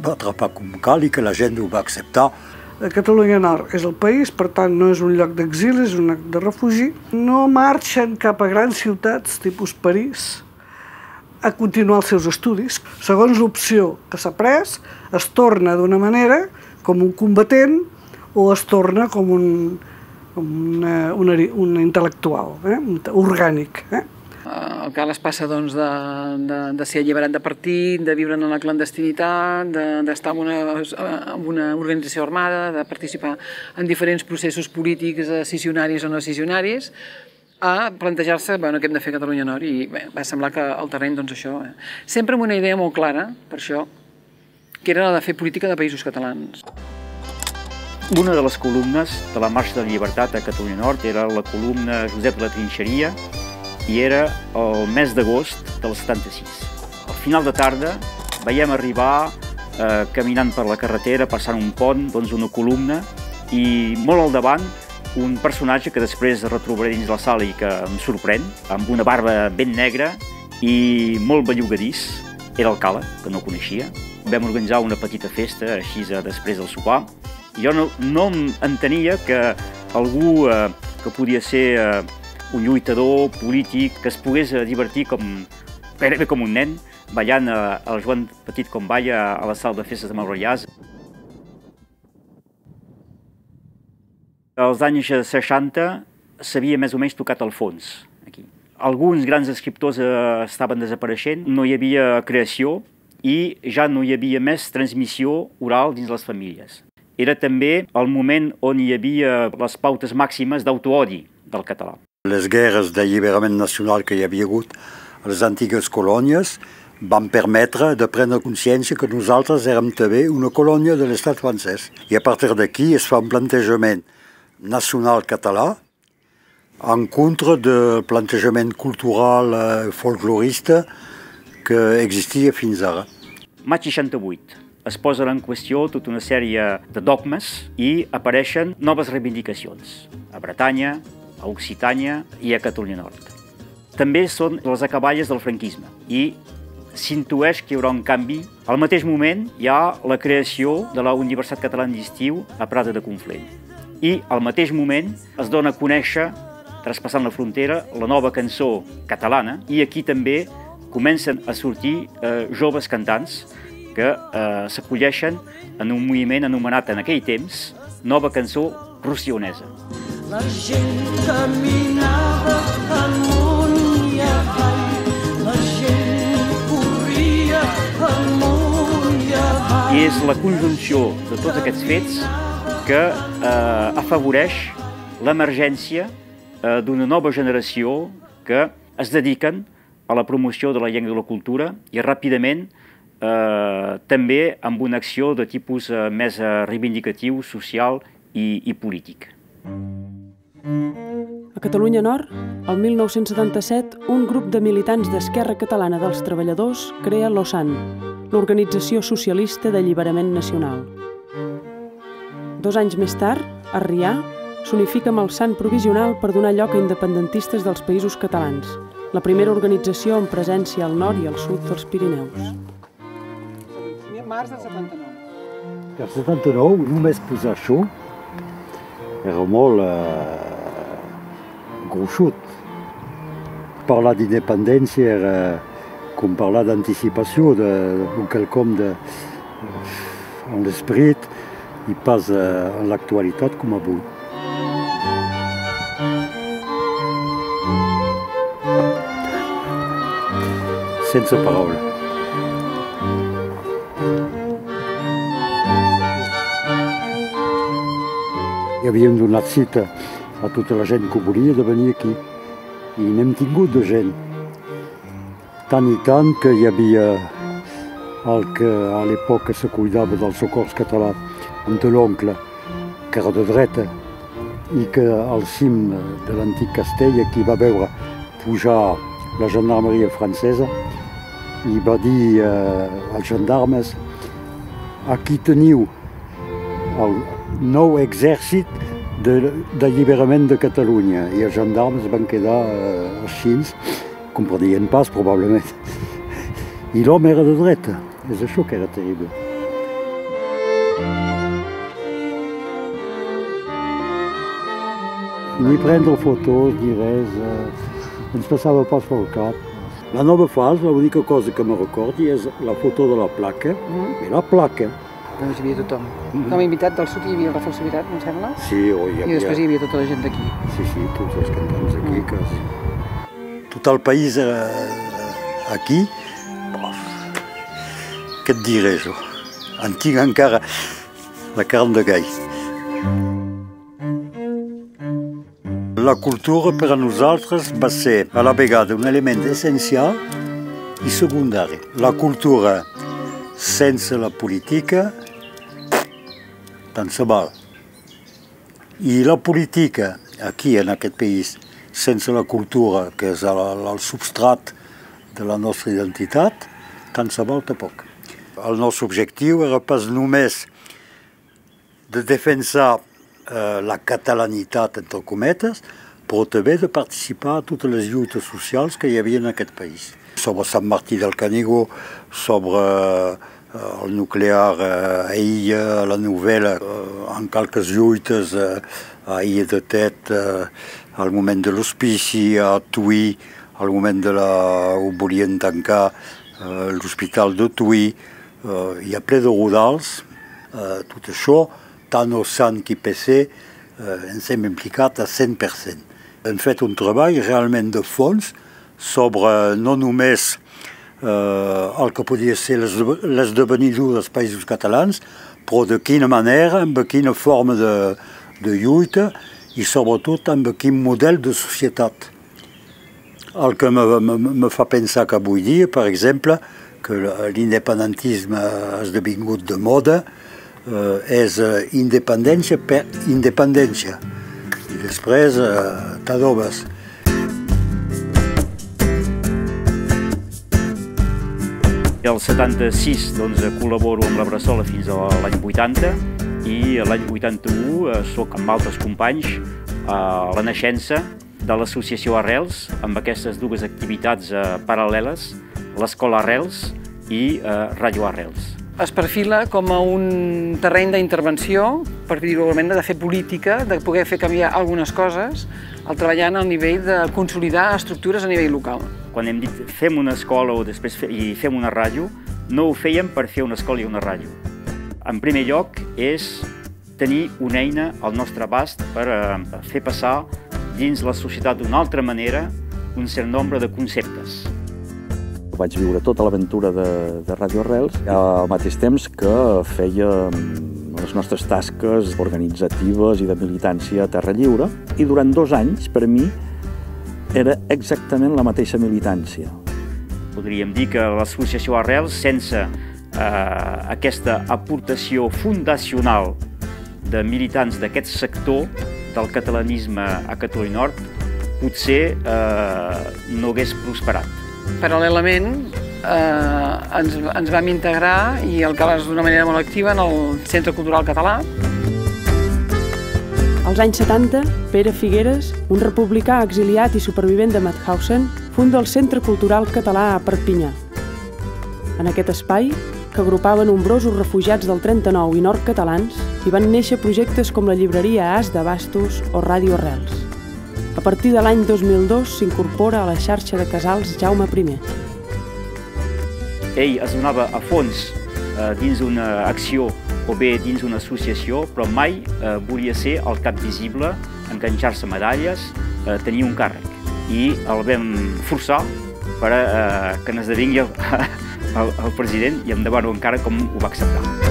va atrapar com cal i que la gent ho va acceptar. Catalunya Nord és el país, per tant no és un lloc d'exili, és un lloc de refugi. No marxen cap a grans ciutats, tipus París, a continuar els seus estudis. Segons l'opció que s'ha pres, es torna d'una manera com un combatent o es torna com un, com una, una, un intel·lectual, eh? orgànic. Eh? El Carles passa doncs, de, de, de ser alliberat de partit, de viure en la clandestinitat, d'estar de, en, una, en una organització armada, de participar en diferents processos polítics, decisionaris o no decisionaris, a plantejar-se bueno, què hem de fer a Catalunya Nord i bé, va semblar que el terreny, doncs això, eh. sempre amb una idea molt clara, per això, que era la de fer política de països catalans. Una de les columnes de la Marxa de Llibertat a Catalunya Nord era la columna Josep la Trinxeria i era el mes d'agost del 76. Al final de tarda veiem arribar eh, caminant per la carretera, passant un pont, doncs una columna i molt al davant un personatge que després retrobaré dins la sala i que em sorprèn, amb una barba ben negra i molt bellugadís. Era el Cala, que no coneixia. Vam organitzar una petita festa, així després del sopar. Jo no, no entenia que algú eh, que podia ser eh, un lluitador polític, que es pogués eh, divertir com, gairebé com un nen, ballant eh, el Joan Petit com balla a la sala de festes de Maurellàs. Als anys 60 s'havia més o menys tocat el fons aquí. Alguns grans escriptors eh, estaven desapareixent, no hi havia creació i ja no hi havia més transmissió oral dins les famílies. Era també el moment on hi havia les pautes màximes d'autoodi del català. Les guerres d'alliberament nacional que hi havia hagut a les antigues colònies van permetre de prendre consciència que nosaltres érem també una colònia de l'estat francès. I a partir d'aquí es fa un plantejament nacional català en contra del plantejament cultural eh, folclorista que existia fins ara. Maig 68 es posen en qüestió tota una sèrie de dogmes i apareixen noves reivindicacions a Bretanya, a Occitània i a Catalunya Nord. També són les acaballes del franquisme i s'intueix que hi haurà un canvi. Al mateix moment hi ha la creació de la Universitat Catalana d'Estiu a Prada de Conflent. I al mateix moment es dona a conèixer, traspassant la frontera, la nova cançó catalana i aquí també comencen a sortir eh, joves cantants que eh, s'acolleixen en un moviment anomenat en aquell temps Nova Cançó Russionesa. La gent caminava amunt i avall, la gent corria amunt i avall. I és la conjunció de tots aquests fets que eh, afavoreix l'emergència eh, d'una nova generació que es dediquen a la promoció de la llengua i la cultura i ràpidament eh, també amb una acció de tipus eh, més eh, reivindicatiu, social i, i polític. A Catalunya Nord, el 1977, un grup de militants d'Esquerra Catalana dels Treballadors crea l'OSAN, l'Organització Socialista d'Alliberament Nacional. Dos anys més tard, a Rià, s'unifica amb el Sant Provisional per donar lloc a independentistes dels països catalans, la primera organització amb presència al nord i al sud dels Pirineus. Març del 79. El 79, només posar això, era molt eh, gruixut. Parlar d'independència era com parlar d'anticipació, de, de de, en l'esperit i pas en l'actualitat com avui. Sense paraula. Havíem donat cita a tota la gent que volia de venir aquí. I n'hem tingut de gent. Tant i tant que hi havia el que a l'època se cuidava del socors català, amb de l'oncle, que era de dreta, i que al cim de l'antic castell aquí va veure pujar la gendarmeria francesa i va dir eh, als gendarmes aquí teniu el, nou exèrcit d'alliberament de, de Catalunya i els gendarmes van quedar eh, així, comprenien pas probablement. I l'home era de dreta, és això que era terrible. Ni prendre fotos, ni res, eh, ens passava pas pel cap. La nova fase, l'única cosa que me recordi és la foto de la placa, mm. i la placa doncs hi havia tothom. Mm -hmm. Com a invitat del sud hi havia el Rafael Sobirat, em sembla? Sí, o hi havia... I després hi havia tota la gent d'aquí. Sí, sí, tots els cantants aquí, mm. quasi. Tot el país eh, aquí, bof, què et diré jo? En tinc encara la carn de gai. La cultura per a nosaltres va ser a la vegada un element essencial i secundari. La cultura sense la política tant se val. I la política, aquí en aquest país, sense la cultura, que és el, el substrat de la nostra identitat, tant se val tampoc. El nostre objectiu era pas només de defensar eh, la catalanitat, entre cometes, però també de participar a totes les lluites socials que hi havia en aquest país. Sobre Sant Martí del Canigó, sobre Eh, el nuclear a eh, Illa, la novel·la, eh, en calques lluites a Illa de Tet, al moment de l'hospici, a Tuí, al moment de la... ho volien tancar l'hospital de Tuí, hi ha ple de rodals, tot això, tant o Sant qui PC, ens hem implicat a 100%. Hem fet un treball realment de fons sobre no només eh, el que podia ser l'esdevenidor dels països catalans, però de quina manera, amb quina forma de, de lluita i sobretot amb quin model de societat. El que me, me, me fa pensar que avui dia, per exemple, que l'independentisme ha esdevingut de moda, eh, és independència per independència. I després eh, t'adobes. El 76 doncs, col·laboro amb la Bressola fins a l'any 80 i l'any 81 eh, sóc amb altres companys a la naixença de l'associació Arrels amb aquestes dues activitats eh, paral·leles, l'Escola Arrels i eh, Ràdio Arrels. Es perfila com a un terreny d'intervenció, per dir-ho de fer política, de poder fer canviar algunes coses, el treballant al nivell de consolidar estructures a nivell local. Quan hem dit fem una escola o després fe, i fem una ràdio, no ho fèiem per fer una escola i una ràdio. En primer lloc és tenir una eina al nostre abast per eh, fer passar dins la societat d'una altra manera un cert nombre de conceptes. Vaig viure tota l'aventura de, de Radio Arrels al mateix temps que feia mm, les nostres tasques organitzatives i de militància a Terra Lliure i durant dos anys, per mi, era exactament la mateixa militància. Podríem dir que l'associació Arrels, sense eh, aquesta aportació fundacional de militants d'aquest sector del catalanisme a Catalunya Nord, potser eh, no hagués prosperat. Paral·lelament, eh, ens, ens vam integrar i el CALAS d'una manera molt activa en el Centre Cultural Català. Als anys 70, Pere Figueres, un republicà exiliat i supervivent de Mauthausen, funda el Centre Cultural Català a Perpinyà. En aquest espai, que agrupava nombrosos refugiats del 39 i nord catalans, hi van néixer projectes com la llibreria As de Bastos o Ràdio Arrels. A partir de l'any 2002 s'incorpora a la xarxa de casals Jaume I. Ell es donava a fons eh, dins una acció o bé dins una associació, però mai eh, volia ser el cap visible, enganxar-se medalles, eh, tenir un càrrec. I el vam forçar per eh, que n'esdevingui el, el president i em demano encara com ho va acceptar.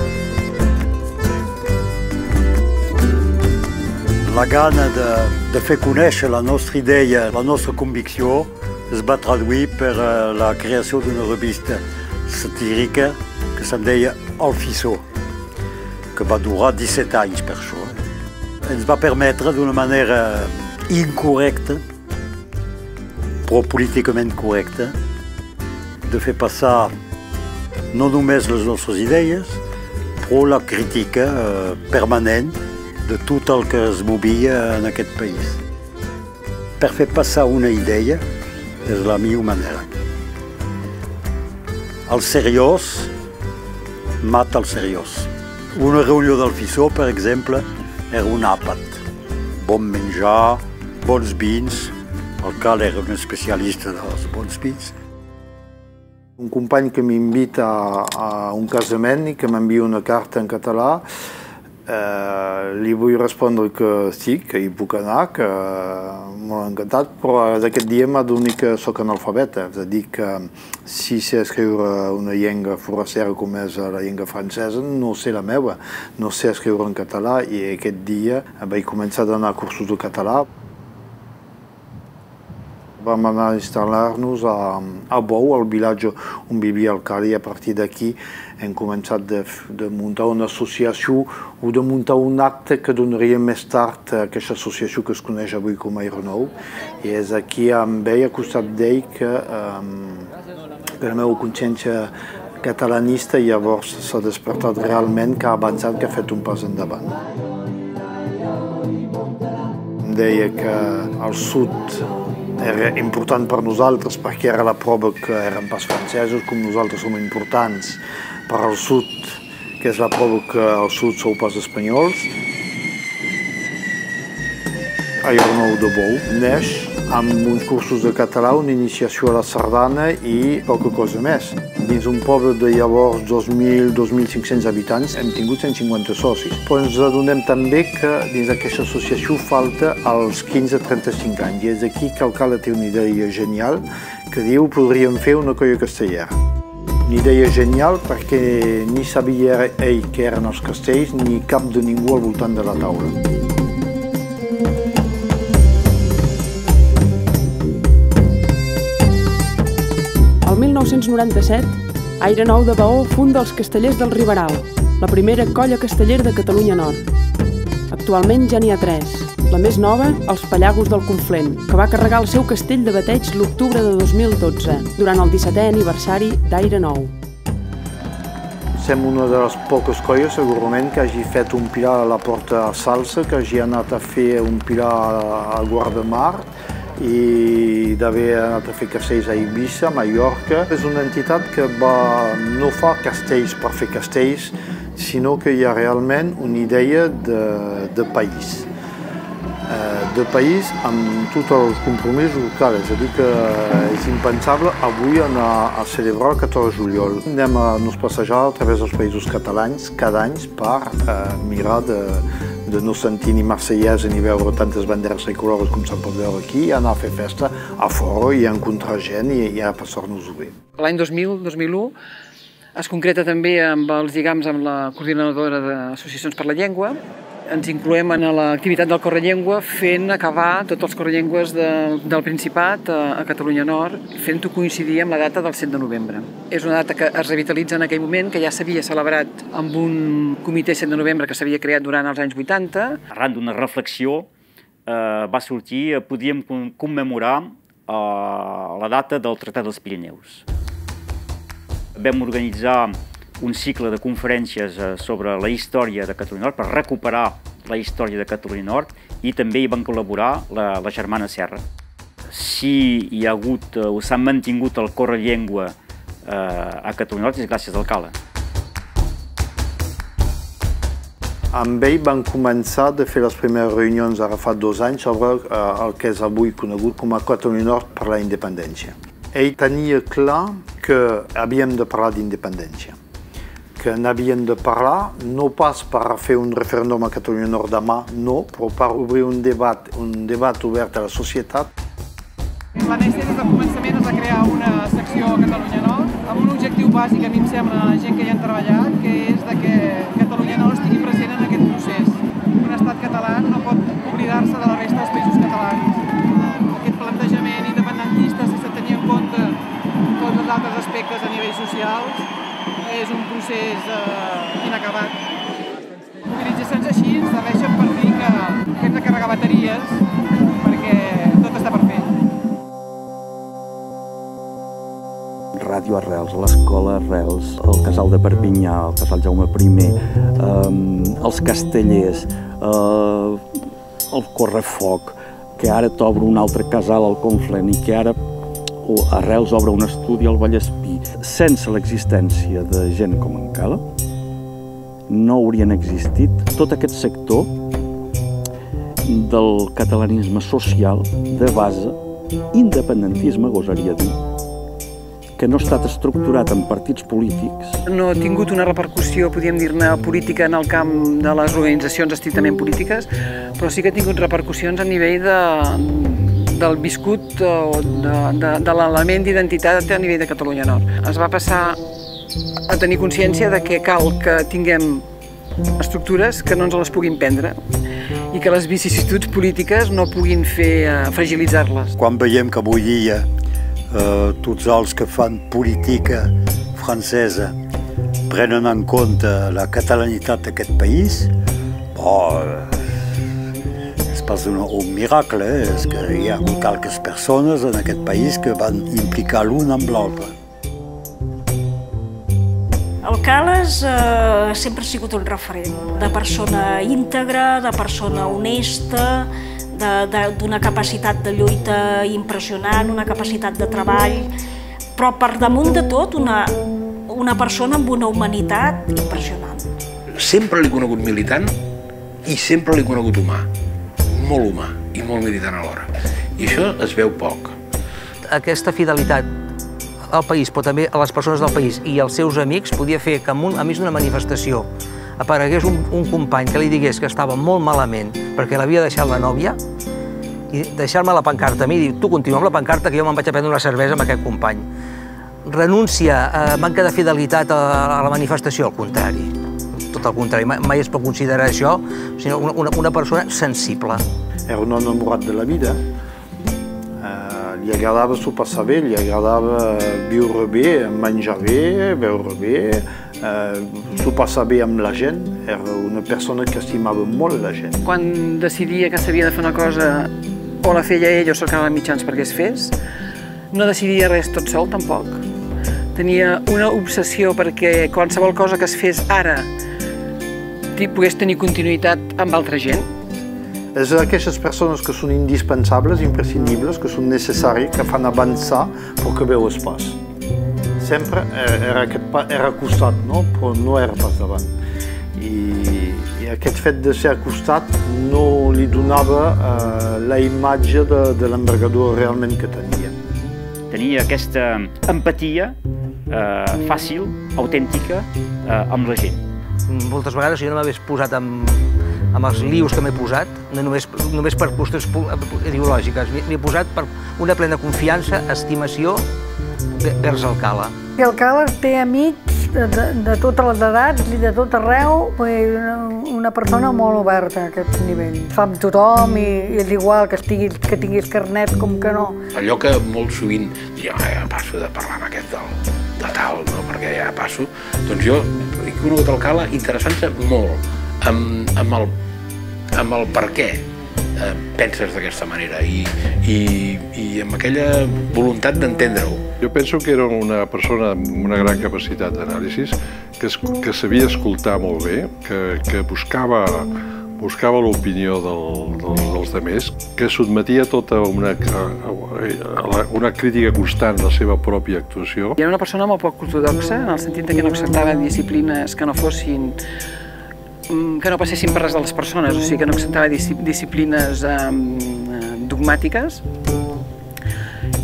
La gana de, de fer conèixer la nostra idea, la nostra convicció, es va traduir eh, la creació d'una revista satírica que se'n deia El que va durar 17 anys per això. Ens va permetre d'una manera incorrecta, però políticament correcta, de fer passar no només les nostres idees, però la crítica eh, permanent de tot el que es movia en aquest país. Per fer passar una idea és la millor manera. El seriós mata el seriós. Una reunió del FISO, per exemple, era un àpat. Bon menjar, bons vins, el Cal era un especialista dels bons vins, un company que m'invita a, a un casament i que m'envia una carta en català, eh, li vull respondre que sí, que hi puc anar, que molt encantat, però d'aquest dia m'ha d'unir que sóc analfabeta, és a dir, que si sé escriure una llengua forastera com és la llengua francesa, no sé la meva, no sé escriure en català i aquest dia vaig començar a a cursos de català. Vam anar a instal·lar-nos a, a Bou, al vilatge on vivia el Cali, i a partir d'aquí hem començat de, de muntar una associació o de muntar un acte que donaria més tard a aquesta associació que es coneix avui com a Aeronou. I és aquí amb ell, a costat d'ell, que, um, que la meva consciència catalanista llavors s'ha despertat realment, que ha avançat, que ha fet un pas endavant. Em deia que al sud era important per nosaltres perquè era la prova que érem pas francesos, com nosaltres som importants per al sud, que és la prova que al sud sou pas espanyols. A Llornou de Bou neix amb uns cursos de català, una iniciació a la sardana i poca cosa més. Dins un poble de llavors 2.000-2.500 habitants hem tingut 150 socis. Però ens adonem també que dins d'aquesta associació falta als 15-35 anys i és aquí que el Cala té una idea genial que diu podríem fer una colla castellera. Una idea genial perquè ni sabia ell què eren els castells ni cap de ningú al voltant de la taula. El 1997, Aire Nou de Baó funda els Castellers del Riberal, la primera colla castellera de Catalunya Nord. Actualment ja n'hi ha tres. La més nova, els Pallagos del Conflent, que va carregar el seu castell de bateig l'octubre de 2012, durant el 17è aniversari d'Aire Nou. Som una de les poques colles, segurament, que hagi fet un pilar a la Porta Salsa, que hagi anat a fer un pilar a Guardamar, i d'haver anat a fer castells a Eivissa, a Mallorca. És una entitat que va, no fa castells per fer castells, sinó que hi ha realment una idea de, de país. Eh, de país amb tots els compromisos locals, és a dir que és impensable avui anar a celebrar el 14 de juliol. Anem a nos passejar a través dels països catalans cada any per eh, mirar de, de no sentir ni marsellesa ni veure tantes banderes tricolores com se'n pot veure aquí, anar a fer festa a fora i a encontrar gent i, i a passar-nos-ho bé. L'any 2000-2001 es concreta també amb els lligams amb la coordinadora d'associacions per la llengua. Ens incloem en l'activitat del Correllengua fent acabar tots els correllengües de, del Principat a, a Catalunya Nord, fent-ho coincidir amb la data del 7 de novembre. És una data que es revitalitza en aquell moment, que ja s'havia celebrat amb un comitè 7 de novembre que s'havia creat durant els anys 80. Arran d'una reflexió eh, va sortir, eh, podíem commemorar eh, la data del Tractat dels Pirineus. Vam organitzar un cicle de conferències eh, sobre la història de Catalunya Nord per recuperar la història de Catalunya Nord i també hi van col·laborar la, la germana Serra. Si hi ha hagut eh, o s'ha mantingut el correllengua eh, a Catalunya Nord és gràcies al Cala. Amb ell van començar a fer les primeres reunions ara fa dos anys sobre eh, el que és avui conegut com a Catalunya Nord per la independència. Ell tenia clar que havíem de parlar d'independència que n'havien de parlar, no pas per fer un referèndum a Catalunya Nord demà, no, però per obrir un debat, un debat obert a la societat. La NEST des del començament es va crear una secció a Catalunya Nord amb un objectiu bàsic, a mi em sembla, la gent que hi han treballat, que és de que Catalunya Nord estigui present en aquest procés. Un estat català no pot oblidar-se de la resta dels països catalans. Aquest plantejament independentista, sense tenir en compte tots els altres aspectes a nivell social, és un procés eh, inacabat. Mobilitzacions així ens serveixen per dir que, que hem de carregar bateries perquè tot està per fer. Ràdio Arrels, l'Escola Arrels, el Casal de Perpinyà, el Casal Jaume I, eh, els Castellers, eh, el Correfoc, que ara t'obre un altre casal al Conflent i que ara Arrels obre un estudi al Vallespí. Sense l'existència de gent com en Cala, no haurien existit tot aquest sector del catalanisme social de base, independentisme, gosaria dir, que no ha estat estructurat en partits polítics. No ha tingut una repercussió, podríem dir-ne, política en el camp de les organitzacions estrictament polítiques, però sí que ha tingut repercussions a nivell de, del viscut o de, de, de l'element d'identitat a nivell de Catalunya Nord. Es va passar a tenir consciència de que cal que tinguem estructures que no ens les puguin prendre i que les vicissituds polítiques no puguin fer uh, fragilitzar-les. Quan veiem que avui dia eh, tots els que fan política francesa prenen en compte la catalanitat d'aquest país, oh, pas un, un miracle, eh? és que hi ha qualques persones en aquest país que van implicar l'un amb l'altre. El Cales eh, sempre ha sigut un referent de persona íntegra, de persona honesta, d'una capacitat de lluita impressionant, una capacitat de treball, però per damunt de tot una, una persona amb una humanitat impressionant. Sempre l'he conegut militant i sempre l'he conegut humà, molt humà i molt militant alhora. I això es veu poc. Aquesta fidelitat al país, però també a les persones del país i als seus amics, podia fer que un, a més d'una manifestació aparegués un, un company que li digués que estava molt malament perquè l'havia deixat la nòvia i deixar-me la pancarta a mi i dir tu continua amb la pancarta que jo me'n vaig a prendre una cervesa amb aquest company. Renúncia, eh, manca de fidelitat a, a la manifestació, al contrari. Tot el contrari, mai, mai es pot considerar això, sinó una, una, una persona sensible. Era un enamorat de la vida, eh, li agradava s'ho passar bé, li agradava viure bé, menjar bé, beure bé, eh, s'ho passar bé amb la gent. Era una persona que estimava molt la gent. Quan decidia que s'havia de fer una cosa, o la feia ell o cercava mitjans perquè es fes, no decidia res tot sol, tampoc. Tenia una obsessió perquè qualsevol cosa que es fes ara pogués tenir continuïtat amb altra gent és d'aquestes persones que són indispensables, imprescindibles, que són necessaris, que fan avançar perquè veu el pas. Sempre era, aquest pas, era costat, no? però no era pas davant. I, i aquest fet de ser costat no li donava eh, la imatge de, de l'envergadura realment que tenia. Tenia aquesta empatia eh, fàcil, autèntica, eh, amb la gent. Moltes vegades jo no m'hagués posat amb, amb els lius que m'he posat, no només, només per qüestions ideològiques, m'he posat per una plena confiança, estimació vers el Cala. I el Cala té amics de, de, de totes les edats i de tot arreu, una, una persona molt oberta a aquest nivell. Fa amb tothom i, i és igual que, estiguis, que tinguis carnet com que no. Allò que molt sovint, ja, ja passo de parlar amb aquest del, de tal, no? perquè ja passo, doncs jo conegut el Cala interessant-se molt. Amb, amb el amb el per què eh, penses d'aquesta manera? I, i, i amb aquella voluntat d'entendre-ho. Jo penso que era una persona amb una gran capacitat d'anàlisi, que, es, que sabia escoltar molt bé, que, que buscava buscava l'opinió del, del, dels demés, que sotmetia tota una, una crítica constant de la seva pròpia actuació. Era una persona molt poc ortodoxa, en el sentit que no acceptava disciplines que no fossin Mm, que no passessin per res de les persones, o sigui que no acceptava disciplines um, dogmàtiques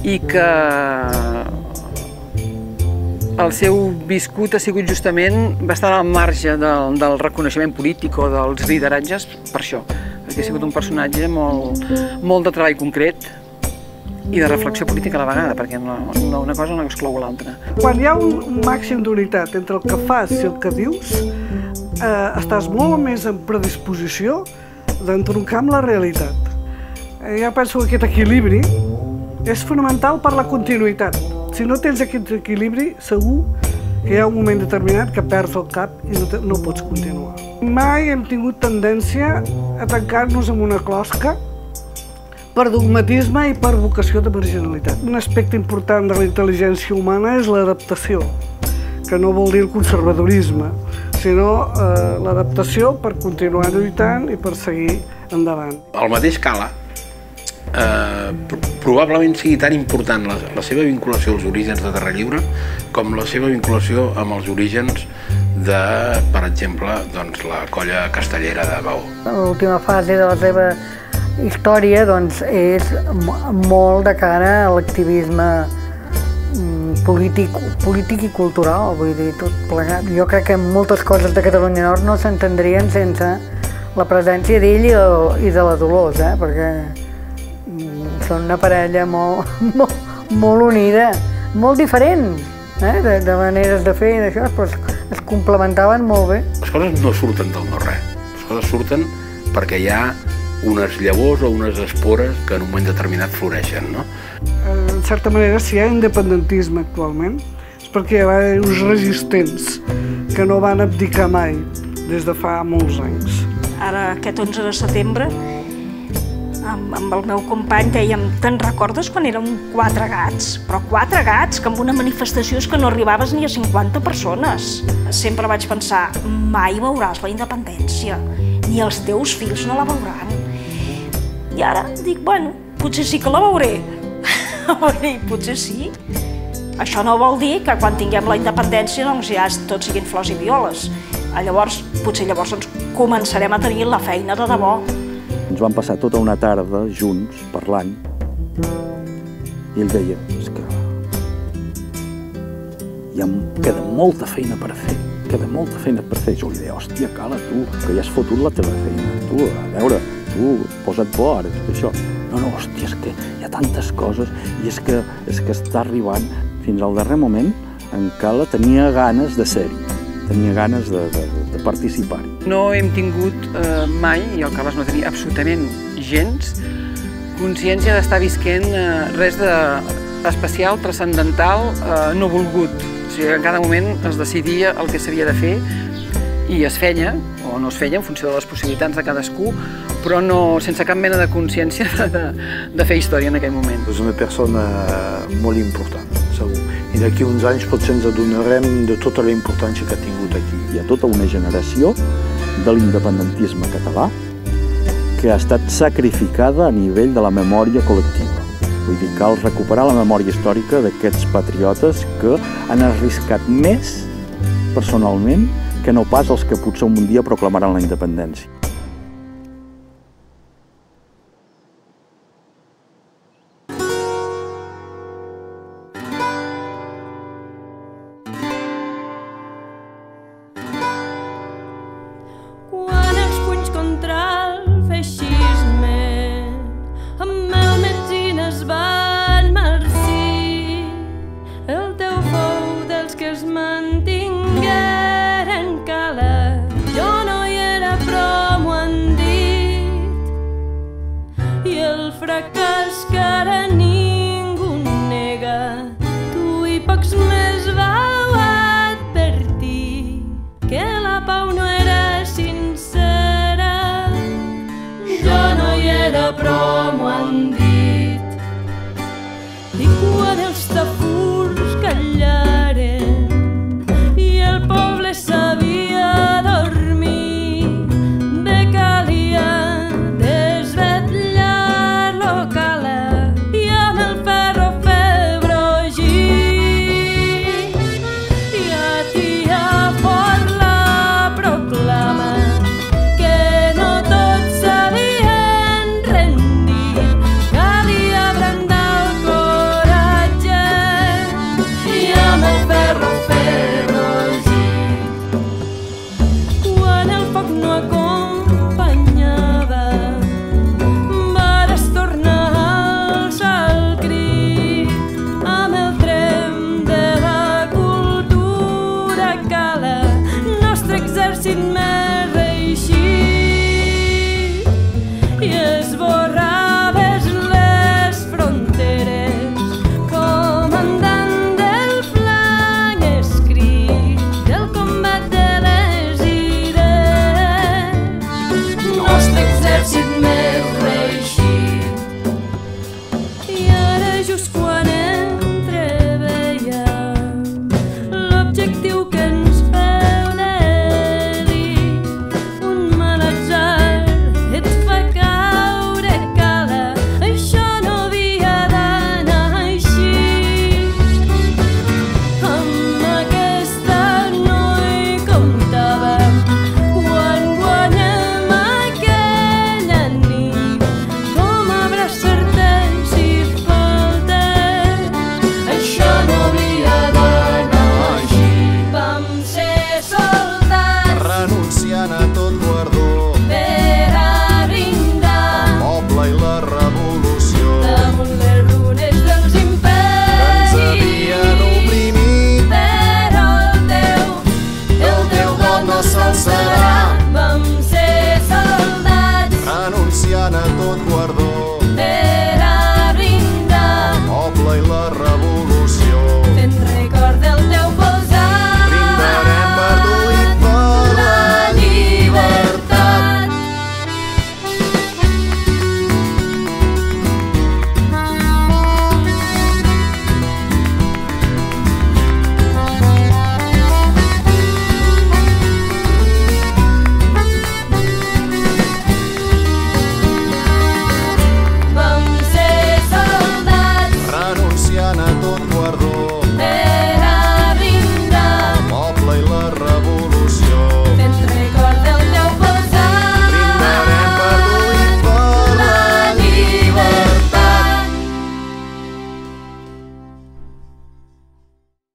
i que el seu viscut ha sigut justament bastant al marge del, del reconeixement polític o dels lideratges per això, perquè ha sigut un personatge molt, molt de treball concret i de reflexió política a la vegada, perquè no, no una cosa no exclou l'altra. Quan hi ha un, màxim d'unitat entre el que fas i el que dius, eh, estàs molt més en predisposició d'entroncar amb la realitat. Eh, ja penso que aquest equilibri és fonamental per la continuïtat. Si no tens aquest equilibri, segur que hi ha un moment determinat que perds el cap i no, te, no pots continuar. Mai hem tingut tendència a tancar-nos en una closca per dogmatisme i per vocació de marginalitat. Un aspecte important de la intel·ligència humana és l'adaptació, que no vol dir el conservadorisme, sinó eh, l'adaptació per continuar lluitant i per seguir endavant. El mateix Cala eh, probablement sigui tan important la, la seva vinculació als orígens de Terra Lliure com la seva vinculació amb els orígens de, per exemple, doncs, la colla castellera de Baó. L'última fase de la seva història doncs, és molt de cara a l'activisme polític, polític i cultural, vull dir, tot plegat. Jo crec que moltes coses de Catalunya Nord no s'entendrien sense la presència d'ell i, i de la Dolors, eh? perquè mm, són una parella molt, molt, molt unida, molt diferent, eh? de, de maneres de fer i d'això, però es, es complementaven molt bé. Les coses no surten del no-res, les coses surten perquè hi ha unes llavors o unes espores que en un moment determinat floreixen. No? En certa manera, si hi ha independentisme actualment, és perquè hi ha uns resistents que no van abdicar mai des de fa molts anys. Ara, aquest 11 de setembre, amb, amb el meu company dèiem te'n recordes quan érem quatre gats? Però quatre gats, que amb una manifestació és que no arribaves ni a 50 persones. Sempre vaig pensar, mai veuràs la independència, ni els teus fills no la veuran. I ara dic, bueno, potser sí que la veuré. I potser sí. Això no vol dir que quan tinguem la independència doncs ja tot siguin flors i violes. Llavors, potser llavors doncs, començarem a tenir la feina de debò. Ens vam passar tota una tarda junts, parlant, i ell deia, és que hi ha, queda molta feina per fer, queda molta feina per fer. Jo li deia, hòstia, cala, tu, que ja has fotut la teva feina. Tu, a veure, tu, posa't bo ara, tot això. No, no, hòstia, és que hi ha tantes coses i és que, és que està arribant fins al darrer moment en Cala tenia ganes de ser-hi, tenia ganes de, de, de participar-hi. No hem tingut eh, mai, i el Carles no tenia absolutament gens, consciència d'estar visquent eh, res de especial, transcendental, eh, no volgut. O sigui, en cada moment es decidia el que s'havia de fer i es feia, o no es feia en funció de les possibilitats de cadascú, però no, sense cap mena de consciència de, de, de fer història en aquell moment. És una persona molt important, segur. I d'aquí uns anys potser ens adonarem de tota la importància que ha tingut Hi ha tota una generació de l'independentisme català que ha estat sacrificada a nivell de la memòria col·lectiva. Vull dir, cal recuperar la memòria històrica d'aquests patriotes que han arriscat més personalment que no pas els que potser un dia proclamaran la independència.